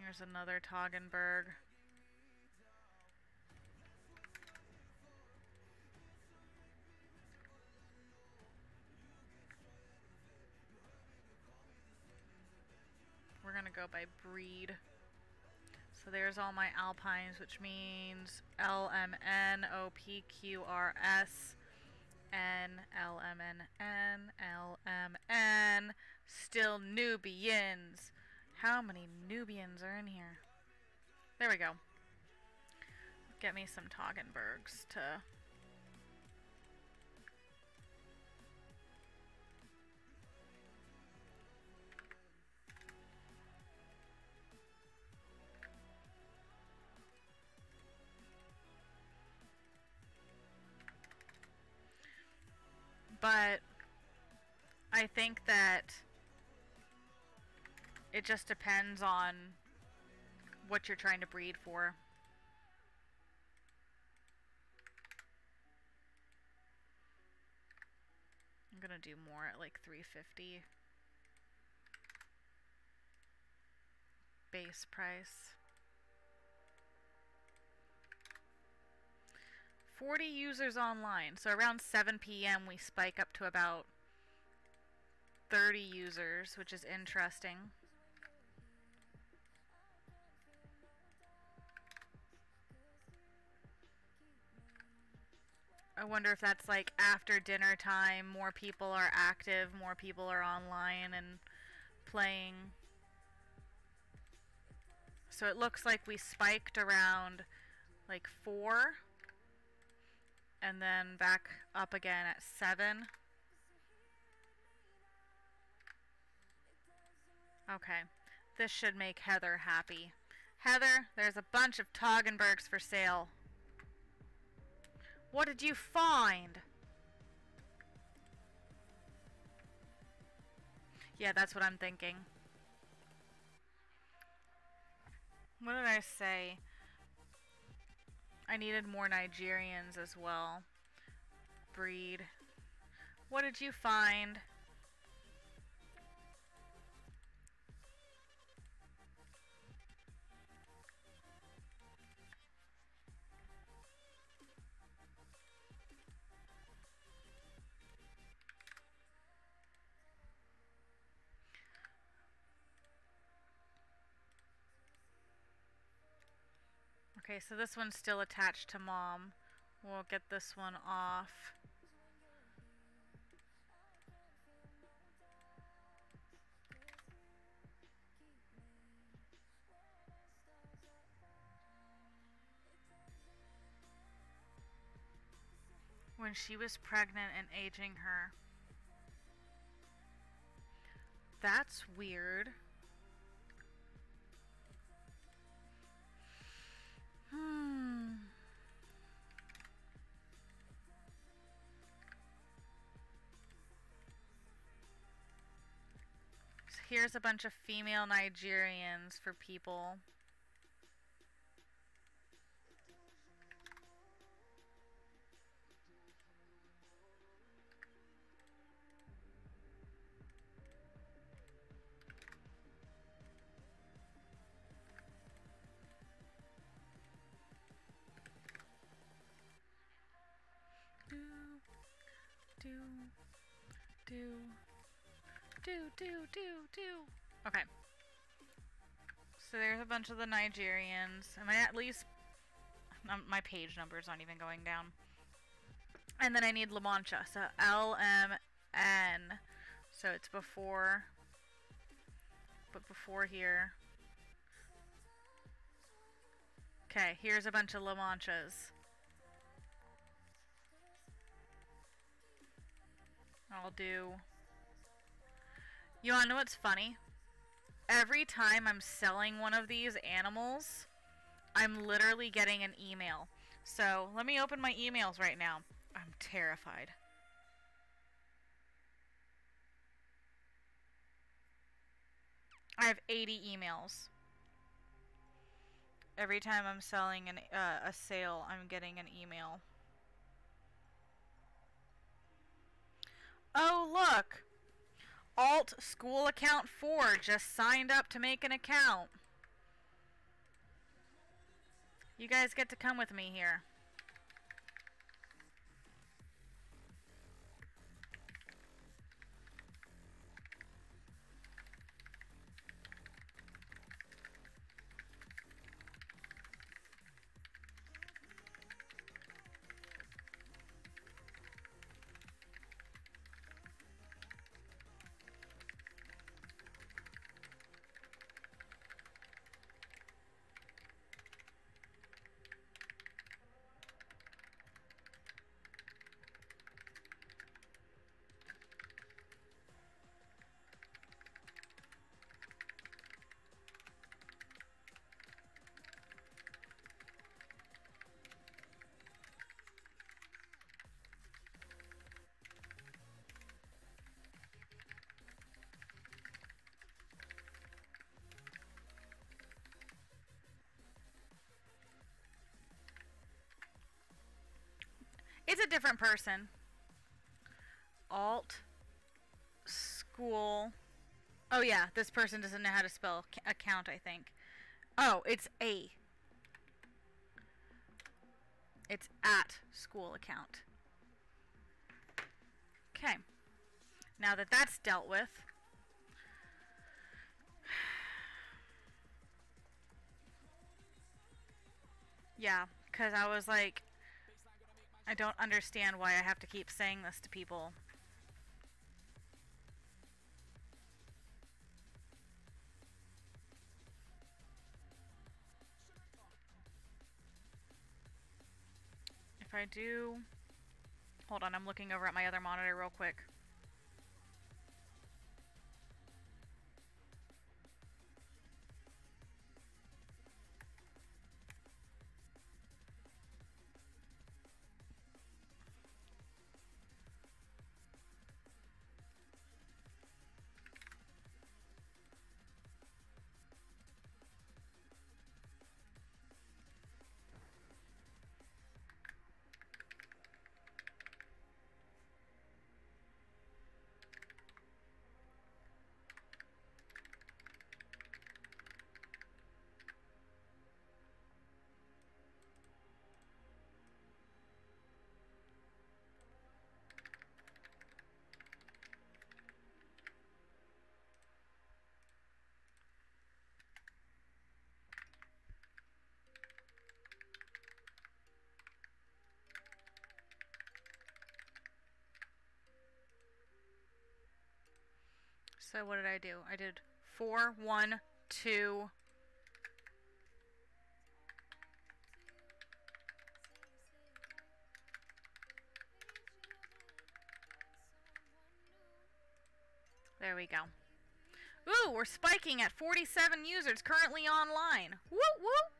Here's another Toggenburg. We're gonna go by breed. So there's all my alpines, which means L M N O P Q R S N L M N N L M N. Still Nubians. How many Nubians are in here? There we go. Get me some Toggenburgs to... But I think that it just depends on what you're trying to breed for. I'm gonna do more at like 350 base price. 40 users online. So around 7 p.m. we spike up to about 30 users, which is interesting. I wonder if that's like after dinner time, more people are active, more people are online and playing. So it looks like we spiked around like 4 and then back up again at 7. Okay, this should make Heather happy. Heather, there's a bunch of Toggenburgs for sale. What did you find? Yeah, that's what I'm thinking. What did I say? I needed more Nigerians as well. Breed. What did you find? Okay, so this one's still attached to mom. We'll get this one off. When she was pregnant and aging her. That's weird. Hmm. So here's a bunch of female Nigerians for people. Do, do, do. Do do. Okay. So there's a bunch of the Nigerians. Am I at least... Um, my page number's aren't even going down. And then I need La Mancha. So L-M-N. So it's before... But before here... Okay, here's a bunch of La Manchas. I'll do you wanna know what's funny? Every time I'm selling one of these animals, I'm literally getting an email. So let me open my emails right now. I'm terrified. I have 80 emails. Every time I'm selling an, uh, a sale, I'm getting an email. Oh, look! Alt school account 4 just signed up to make an account. You guys get to come with me here. It's a different person. Alt school. Oh yeah, this person doesn't know how to spell account, I think. Oh, it's A. It's at school account. Okay. Now that that's dealt with, [sighs] yeah, because I was like, I don't understand why I have to keep saying this to people. If I do... Hold on, I'm looking over at my other monitor real quick. So what did I do? I did four, one, two. There we go. Ooh, we're spiking at 47 users currently online. Woo woo!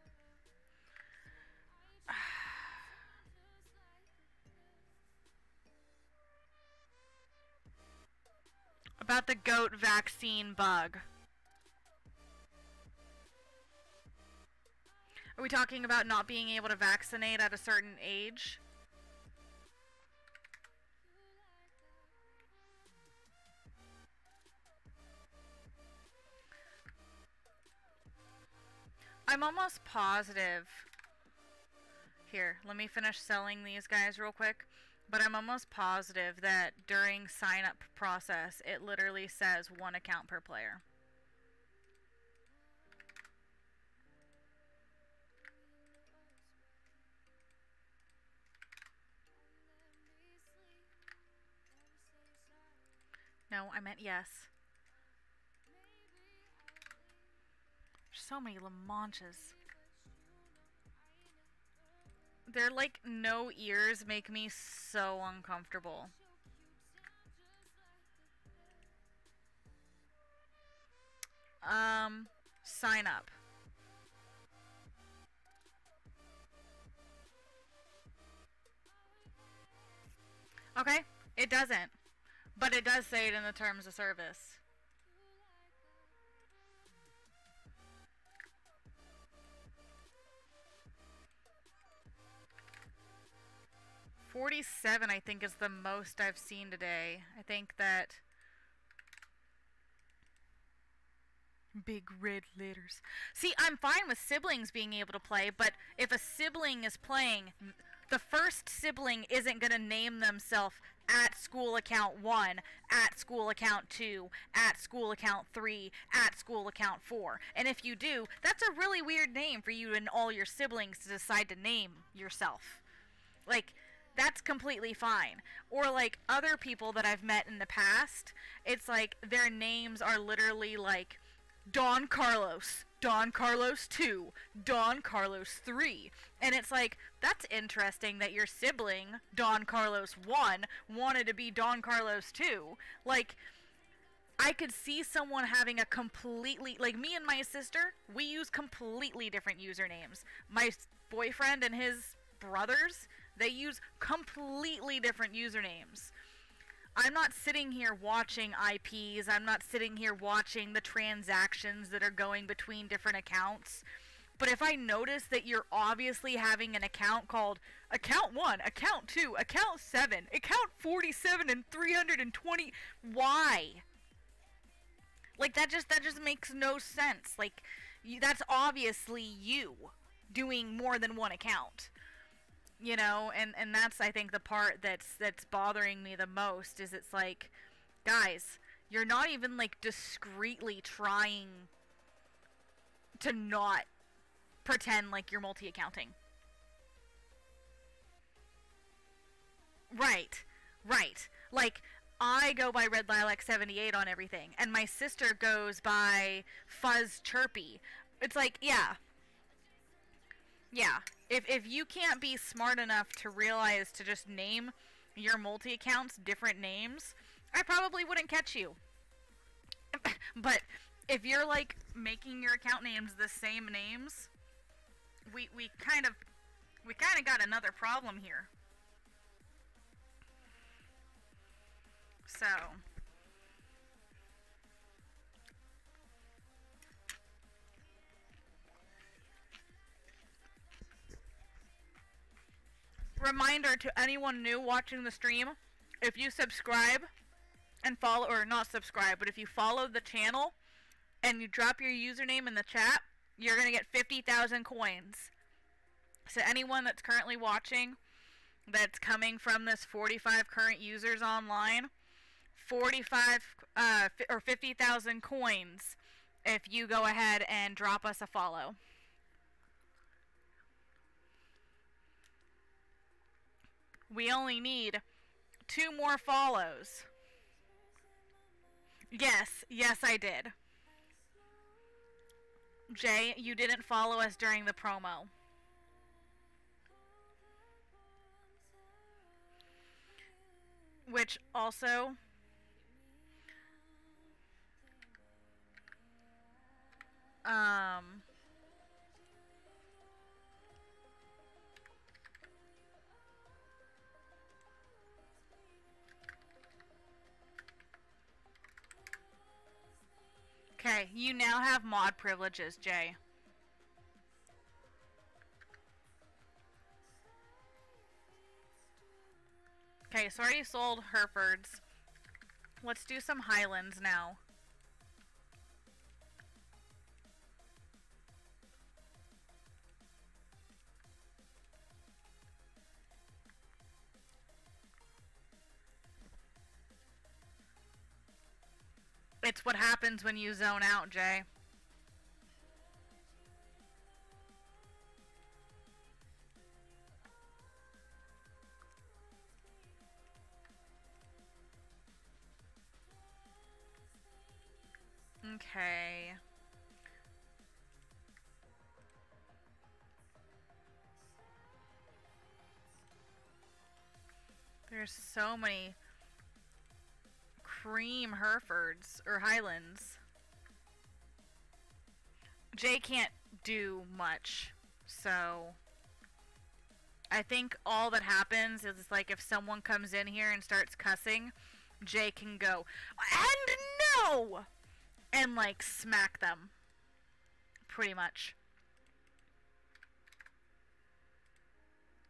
The goat vaccine bug. Are we talking about not being able to vaccinate at a certain age? I'm almost positive. Here, let me finish selling these guys real quick. But I'm almost positive that during sign up process, it literally says one account per player. No, I meant yes. so many LaManchas. Their like no ears make me so uncomfortable. Um, sign up. Okay, it doesn't. But it does say it in the terms of service. 47, I think, is the most I've seen today. I think that... Big red letters. See, I'm fine with siblings being able to play, but if a sibling is playing, the first sibling isn't going to name themselves at school account 1, at school account 2, at school account 3, at school account 4. And if you do, that's a really weird name for you and all your siblings to decide to name yourself. Like, that's completely fine. Or like other people that I've met in the past, it's like their names are literally like Don Carlos, Don Carlos 2, Don Carlos 3. And it's like, that's interesting that your sibling, Don Carlos 1, wanted to be Don Carlos 2. Like, I could see someone having a completely, like me and my sister, we use completely different usernames. My boyfriend and his brothers, they use completely different usernames. I'm not sitting here watching IPs. I'm not sitting here watching the transactions that are going between different accounts. But if I notice that you're obviously having an account called account 1, account 2, account 7, account 47 and 320, why? Like that just that just makes no sense. Like you, that's obviously you doing more than one account you know and and that's i think the part that's that's bothering me the most is it's like guys you're not even like discreetly trying to not pretend like you're multi-accounting right right like I go by Red Lilac 78 on everything, and my sister goes by Fuzz Chirpy. It's like, yeah. Yeah if if you can't be smart enough to realize to just name your multi accounts different names, I probably wouldn't catch you. [laughs] but if you're like making your account names the same names, we we kind of we kind of got another problem here. So, reminder to anyone new watching the stream, if you subscribe and follow, or not subscribe, but if you follow the channel and you drop your username in the chat, you're going to get 50,000 coins. So anyone that's currently watching that's coming from this 45 current users online, 45 uh, or 50,000 coins if you go ahead and drop us a follow. We only need two more follows. Yes, yes, I did. Jay, you didn't follow us during the promo. Which also um Okay, you now have mod privileges, Jay. Okay, so I already sold Herefords. Let's do some Highlands now. It's what happens when you zone out, Jay. Okay. There's so many cream Herefords or Highlands. Jay can't do much, so I think all that happens is like if someone comes in here and starts cussing, Jay can go, and no! And like smack them. Pretty much.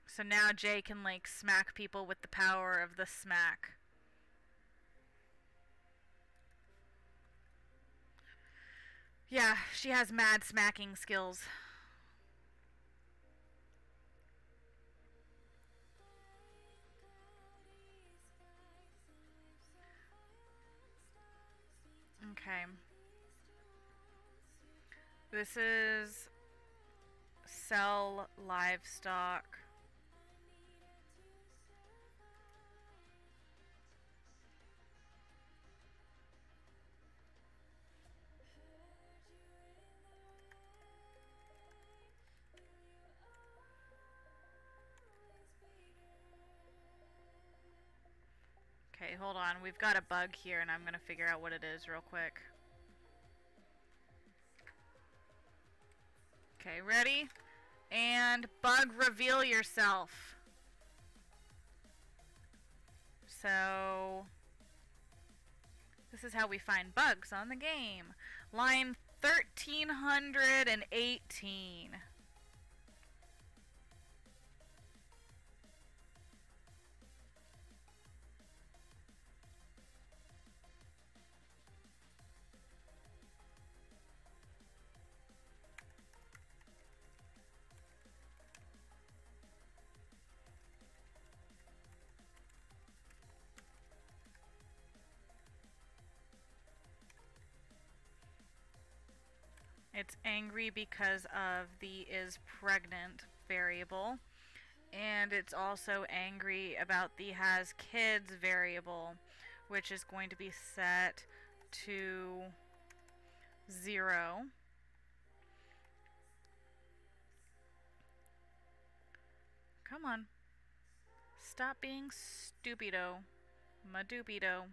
So now Jay can like smack people with the power of the smack. Yeah, she has mad smacking skills. Okay. This is sell livestock. Okay, hold on. We've got a bug here and I'm going to figure out what it is real quick. Okay, ready? And bug reveal yourself. So, this is how we find bugs on the game. Line 1318. Angry because of the is pregnant variable. And it's also angry about the has kids variable, which is going to be set to zero. Come on. Stop being stupido. Madupido.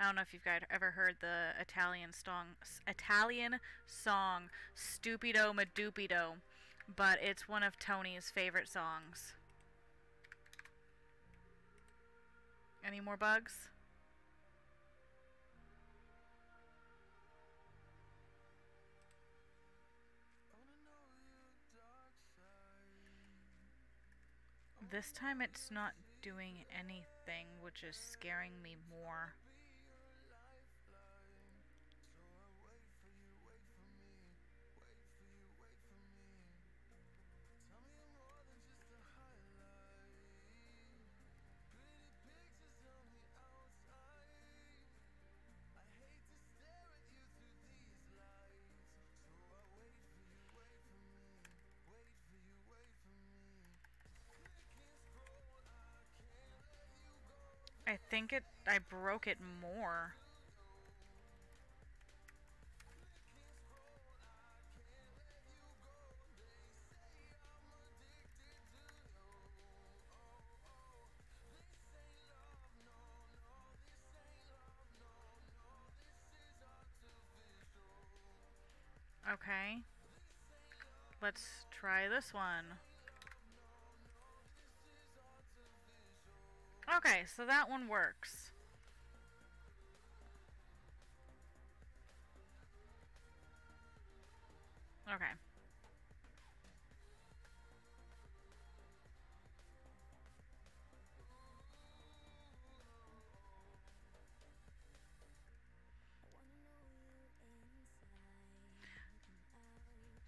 I don't know if you've ever heard the Italian song, Italian song "Stupido Madupido," but it's one of Tony's favorite songs. Any more bugs? This time it's not doing anything, which is scaring me more. I think it, I broke it more. Okay. Let's try this one. Okay, so that one works. Okay.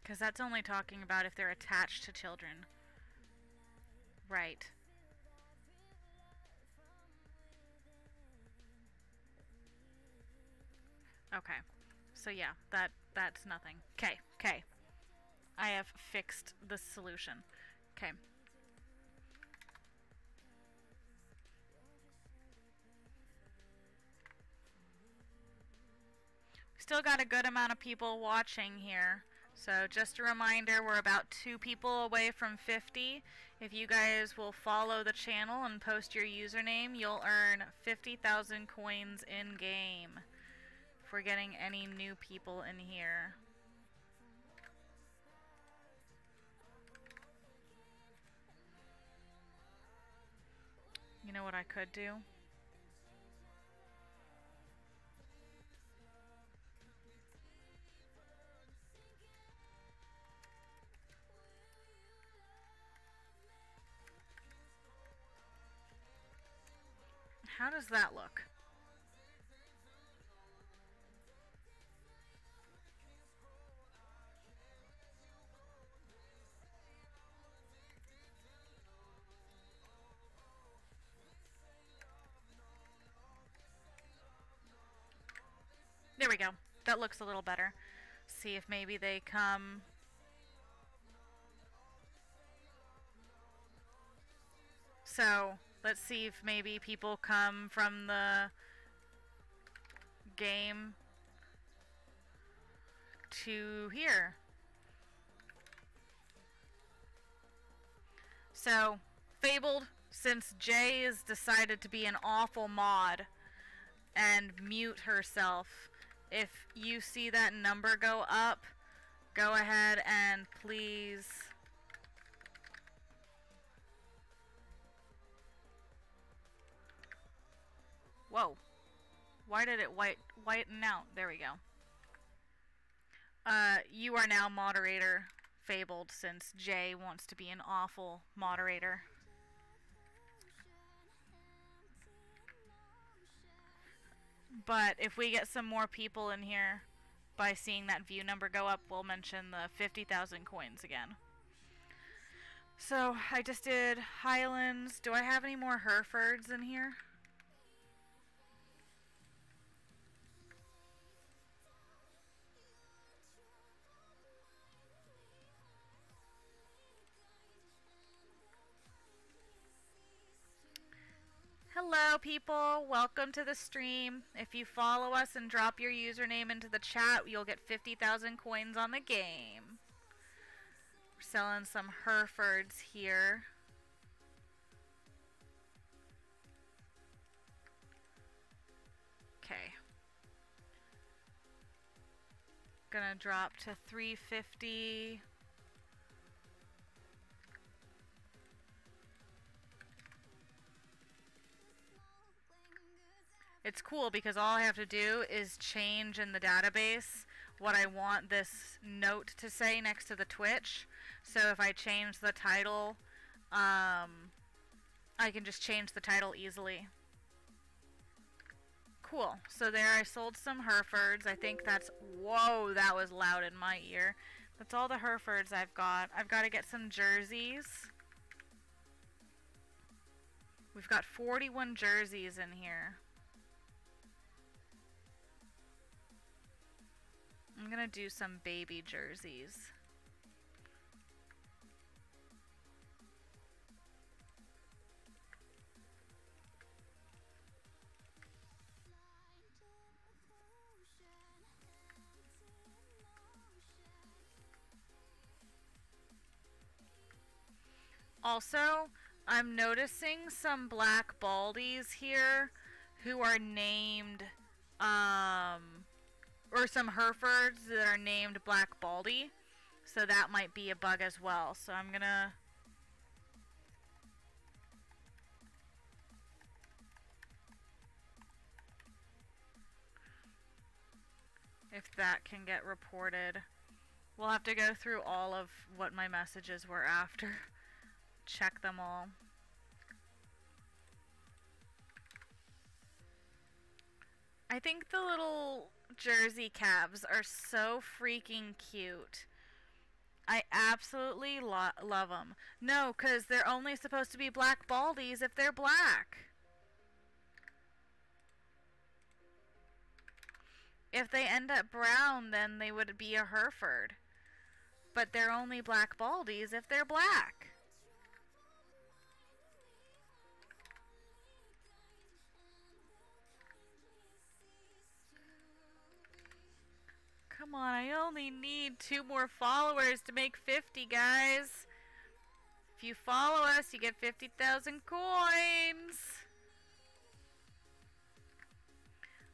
Because that's only talking about if they're attached to children. Right. Okay. So yeah, that that's nothing. Okay, okay. I have fixed the solution. Okay. Still got a good amount of people watching here. So just a reminder, we're about two people away from 50. If you guys will follow the channel and post your username, you'll earn 50,000 coins in-game. We're getting any new people in here. You know what I could do? How does that look? There we go. That looks a little better. See if maybe they come... So, let's see if maybe people come from the game to here. So, Fabled, since Jay has decided to be an awful mod and mute herself, if you see that number go up, go ahead and please... Whoa. Why did it white whiten out? There we go. Uh, you are now moderator, Fabled, since Jay wants to be an awful moderator. But if we get some more people in here by seeing that view number go up, we'll mention the 50,000 coins again. So I just did Highlands. Do I have any more Herefords in here? Hello people, welcome to the stream. If you follow us and drop your username into the chat, you'll get 50,000 coins on the game. We're selling some Herefords here. Okay. Gonna drop to 350. It's cool because all I have to do is change in the database what I want this note to say next to the Twitch. So if I change the title, um, I can just change the title easily. Cool. So there I sold some Herefords. I think that's... Whoa, that was loud in my ear. That's all the Herefords I've got. I've got to get some jerseys. We've got 41 jerseys in here. I'm gonna do some baby jerseys. Also, I'm noticing some black baldies here who are named um, or some Herefords that are named Black Baldy. So that might be a bug as well. So I'm gonna if that can get reported. We'll have to go through all of what my messages were after. [laughs] Check them all. I think the little Jersey calves are so freaking cute. I absolutely lo love them. No, because they're only supposed to be black baldies if they're black. If they end up brown, then they would be a Hereford. But they're only black baldies if they're black. Come on, I only need two more followers to make 50, guys. If you follow us, you get 50,000 coins.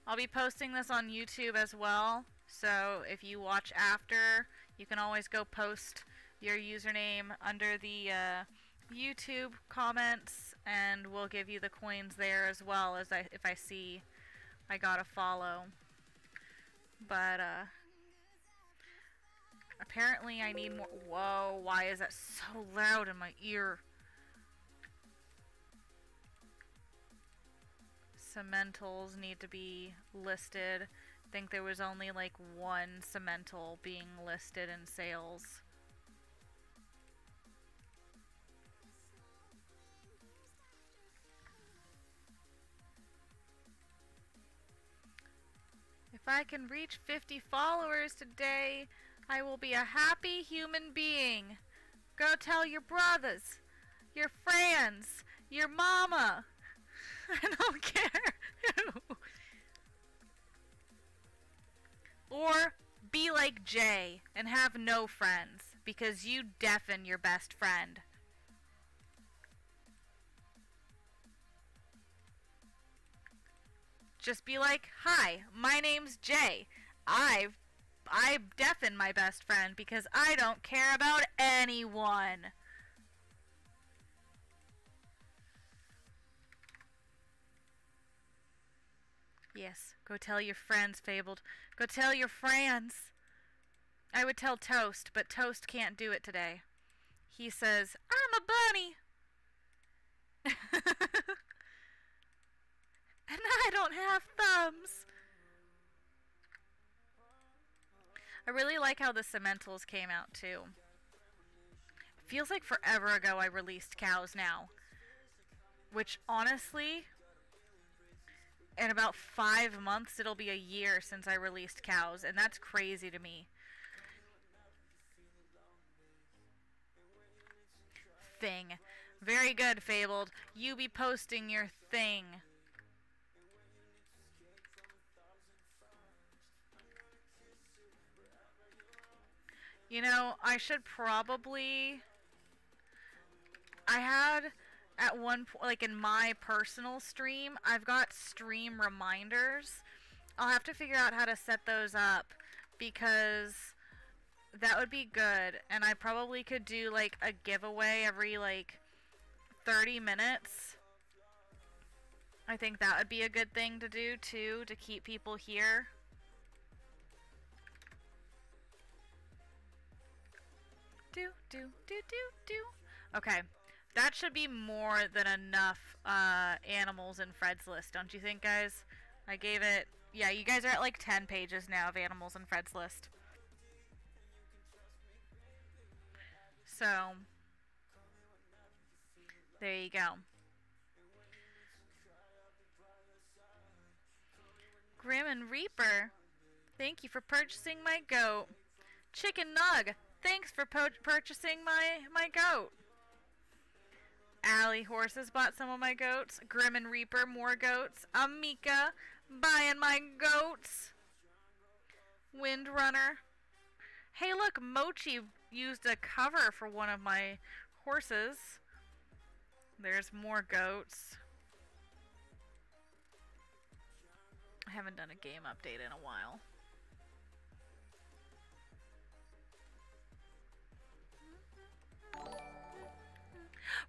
I'll be posting this on YouTube as well. So if you watch after, you can always go post your username under the uh, YouTube comments and we'll give you the coins there as well as I if I see I got a follow. But uh apparently I need more whoa, why is that so loud in my ear? Simmentals need to be listed. I think there was only like one Simmental being listed in sales. If I can reach 50 followers today, I will be a happy human being. Go tell your brothers, your friends, your mama. [laughs] I don't care Or be like Jay and have no friends because you deafen your best friend. Just be like, "Hi, my name's Jay. I I deafen my best friend because I don't care about anyone." Yes, go tell your friends, Fabled. Go tell your friends. I would tell Toast, but Toast can't do it today. He says, I'm a bunny. [laughs] and I don't have thumbs. I really like how the Simmentals came out too. Feels like forever ago I released cows now. Which honestly, in about five months, it'll be a year since I released cows, and that's crazy to me. Thing. Very good, Fabled. You be posting your thing. You know, I should probably... I had at one point, like in my personal stream, I've got stream reminders. I'll have to figure out how to set those up because that would be good. And I probably could do like a giveaway every like 30 minutes. I think that would be a good thing to do too, to keep people here. Do, do, do, do, do. Okay. That should be more than enough uh, animals in Fred's list, don't you think, guys? I gave it... Yeah, you guys are at like 10 pages now of animals in Fred's list. So... There you go. Grim and Reaper, thank you for purchasing my goat. Chicken Nug, thanks for purchasing my, my goat. Alley Horses bought some of my goats. Grim and Reaper, more goats. Amika, buying my goats. Windrunner. Hey, look, Mochi used a cover for one of my horses. There's more goats. I haven't done a game update in a while.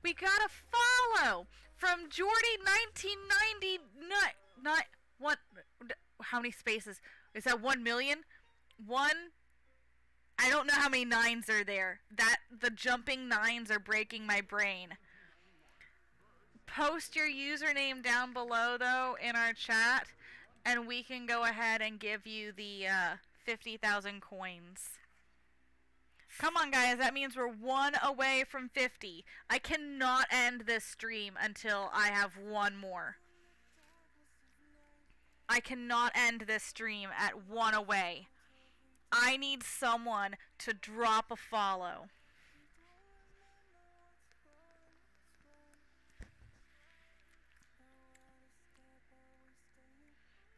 We got a follow from Jordy 1999. Not, what? How many spaces? Is that 1 million? One? I don't know how many nines are there. That the jumping nines are breaking my brain. Post your username down below though in our chat and we can go ahead and give you the uh, 50,000 coins. Come on, guys. That means we're one away from 50. I cannot end this stream until I have one more. I cannot end this stream at one away. I need someone to drop a follow.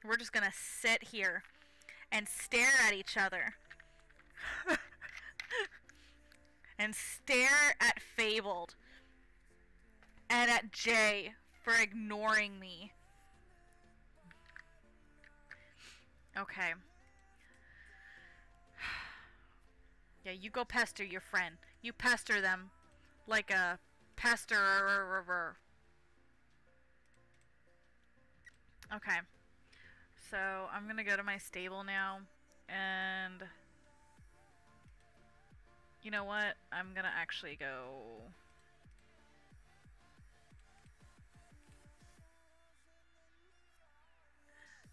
We're just gonna sit here and stare at each other. [laughs] and stare at Fabled. And at Jay for ignoring me. Okay. [sighs] Yeah, you go pester your friend. You pester them like a pester. Okay. So I'm gonna go to my stable now and you know what? I'm gonna actually go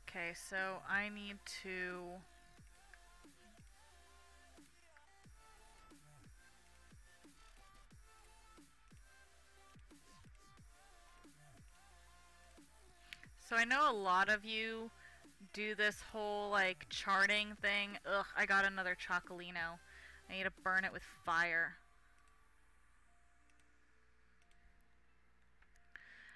Okay, so I need to So I know a lot of you do this whole like charting thing. Ugh, I got another Chocolino. I need to burn it with fire.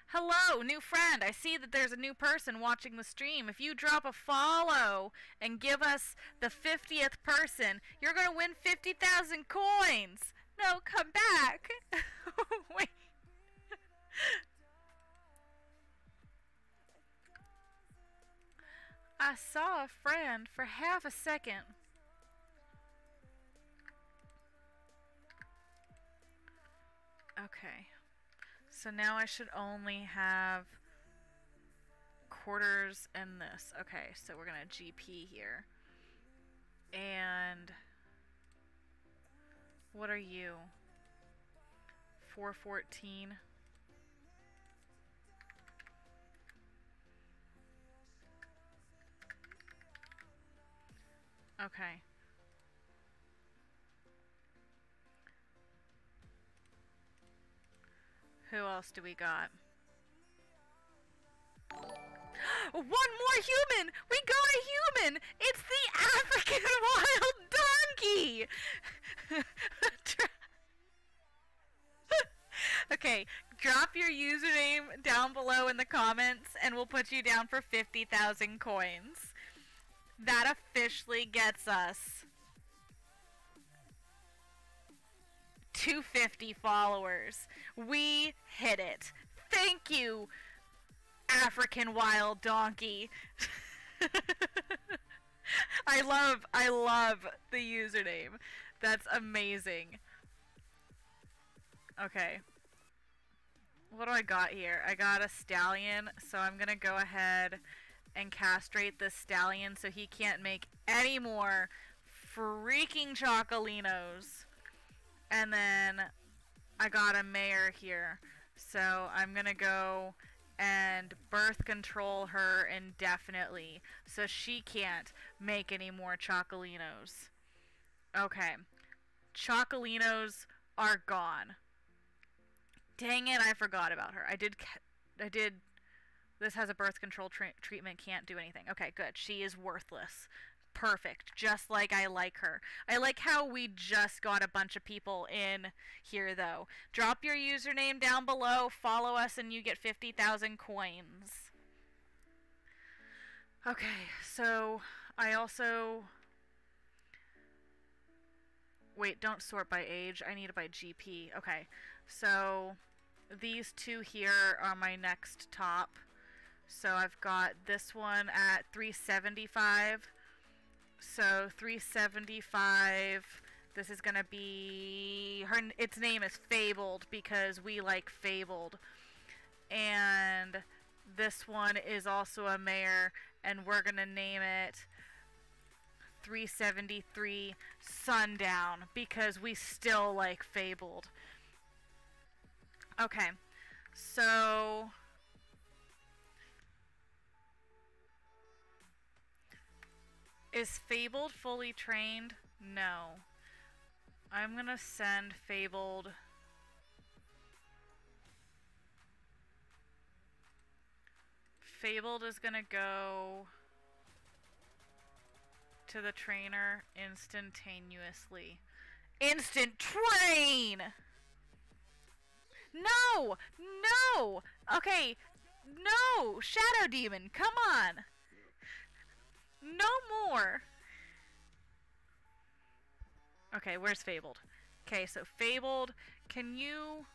Hello, new friend. I see that there's a new person watching the stream. If you drop a follow and give us the 50th person, you're going to win 50,000 coins. No, come back. [laughs] Wait. I saw a friend for half a second. Okay. So now I should only have quarters and this. Okay, so we're going to GP here. And what are you? 414. Okay. Who else do we got? One more human! We got a human! It's the African [laughs] wild donkey! [laughs] okay, drop your username down below in the comments and we'll put you down for 50,000 coins. That officially gets us 250 followers. We hit it. Thank you, African wild donkey. [laughs] I love, I love the username. That's amazing. Okay. What do I got here? I got a stallion, so I'm gonna go ahead and castrate the stallion so he can't make any more freaking chocolinos. And then I got a mayor here. So I'm going to go and birth control her indefinitely so she can't make any more chocolinos. Okay. Chocolinos are gone. Dang it, I forgot about her. I did I did this has a birth control treatment, can't do anything. Okay, good. She is worthless. Perfect. Just like I like her. I like how we just got a bunch of people in here, though. Drop your username down below, follow us, and you get 50,000 coins. Okay, so I also... Wait, don't sort by age. I need it by GP. Okay, so these two here are my next top. So I've got this one at 375. So 375 This is gonna be her. Its name is Fabled because we like Fabled, and this one is also a mare, and we're gonna name it 373 Sundown because we still like Fabled. Okay, so Is Fabled fully trained? No. I'm gonna send Fabled... Fabled is gonna go to the trainer instantaneously. Instant train! No! No! Okay, no! Shadow Demon, come on! No more! Okay, where's Fabled? Okay, so Fabled, can you...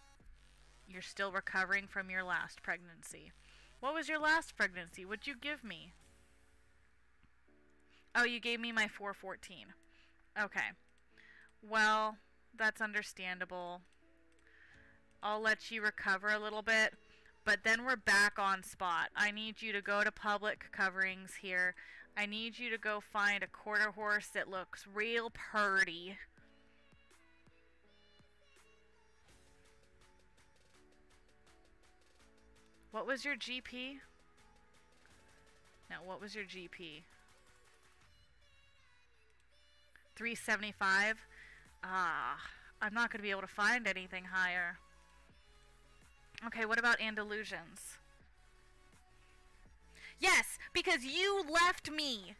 You're still recovering from your last pregnancy. What was your last pregnancy? What'd you give me? Oh, you gave me my 414. Okay. Well, that's understandable. I'll let you recover a little bit, but then we're back on spot. I need you to go to public coverings here. I need you to go find a quarter horse that looks real purty. What was your GP? Now, what was your GP? 375? Ah, I'm not going to be able to find anything higher. Okay, what about Andalusians? Yes, because you left me.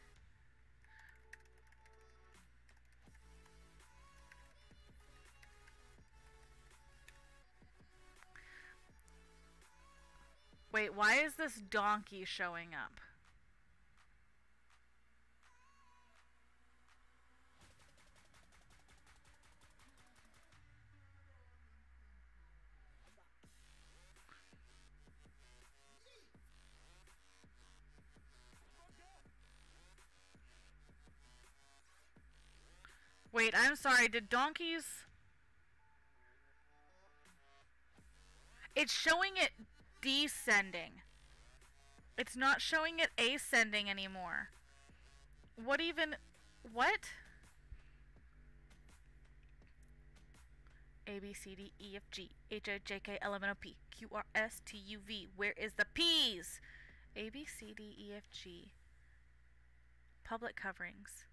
Wait, why is this donkey showing up? Wait, I'm sorry, did donkeys... It's showing it descending. It's not showing it ascending anymore. What even... What? A, B, C, D, E, F, G, H, I, J, K, L, M, N, O, P, Q, R, S, T, U, V. Where is the P's? A, B, C, D, E, F, G. Public coverings.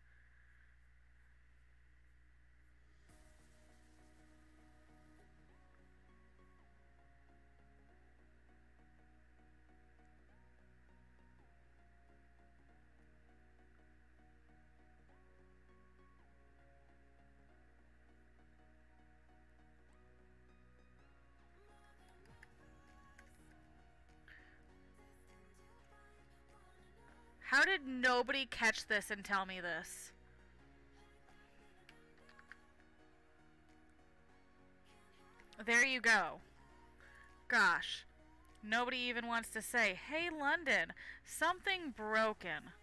How did nobody catch this and tell me this? There you go. Gosh. Nobody even wants to say, Hey London, something broken.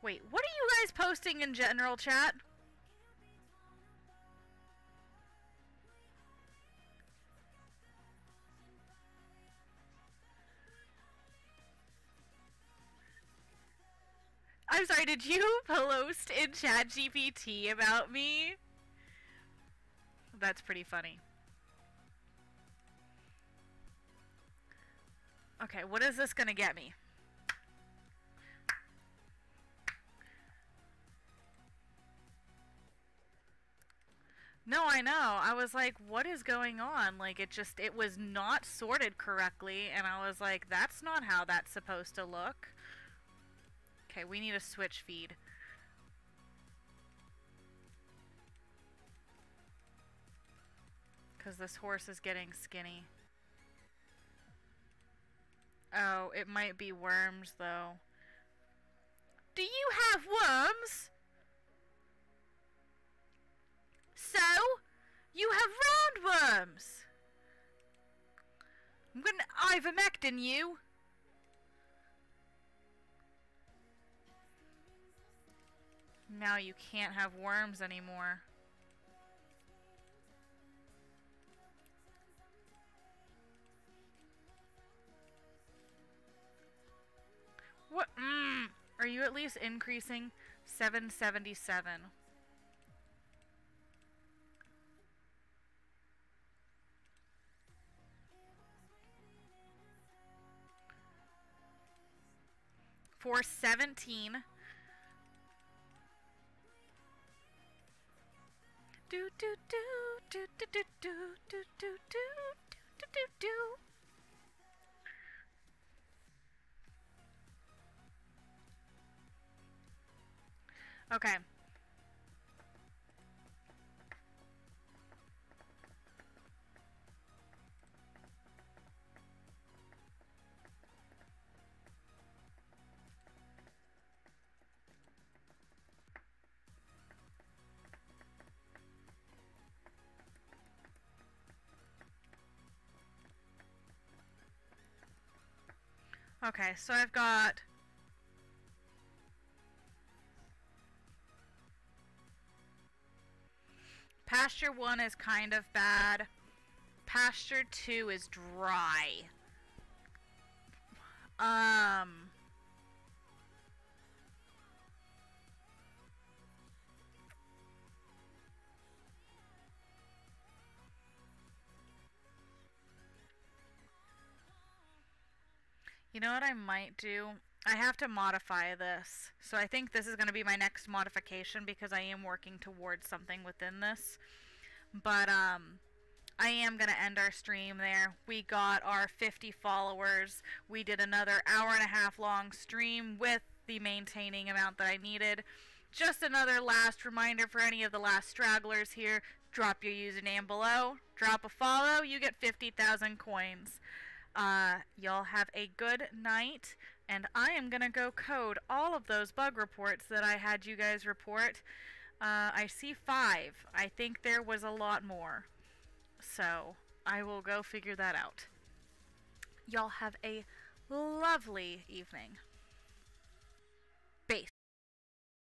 Wait, what are you guys posting in general chat? I'm sorry, did you [laughs] post in ChatGPT about me? That's pretty funny. Okay, what is this gonna get me? No, I know. I was like, what is going on? Like, it just, it was not sorted correctly, and I was like, that's not how that's supposed to look. Okay, we need a switch feed. Because this horse is getting skinny. Oh, it might be worms, though. Do you have worms? So? You have roundworms! I'm gonna ivermectin you! Now you can't have worms anymore. What? Mm, are you at least increasing 777? For 17. Do do do do do do do do do do do do do Okay. Okay, so I've got Pasture 1 is kind of bad. Pasture 2 is dry. Um You know what I might do? I have to modify this. So I think this is going to be my next modification because I am working towards something within this. But um I am going to end our stream there. We got our 50 followers. We did another hour and a half long stream with the maintaining amount that I needed. Just another last reminder for any of the last stragglers here. Drop your username below. Drop a follow. You get 50,000 coins. Uh, y'all have a good night, and I am going to go code all of those bug reports that I had you guys report. Uh, I see five. I think there was a lot more. So, I will go figure that out. Y'all have a lovely evening.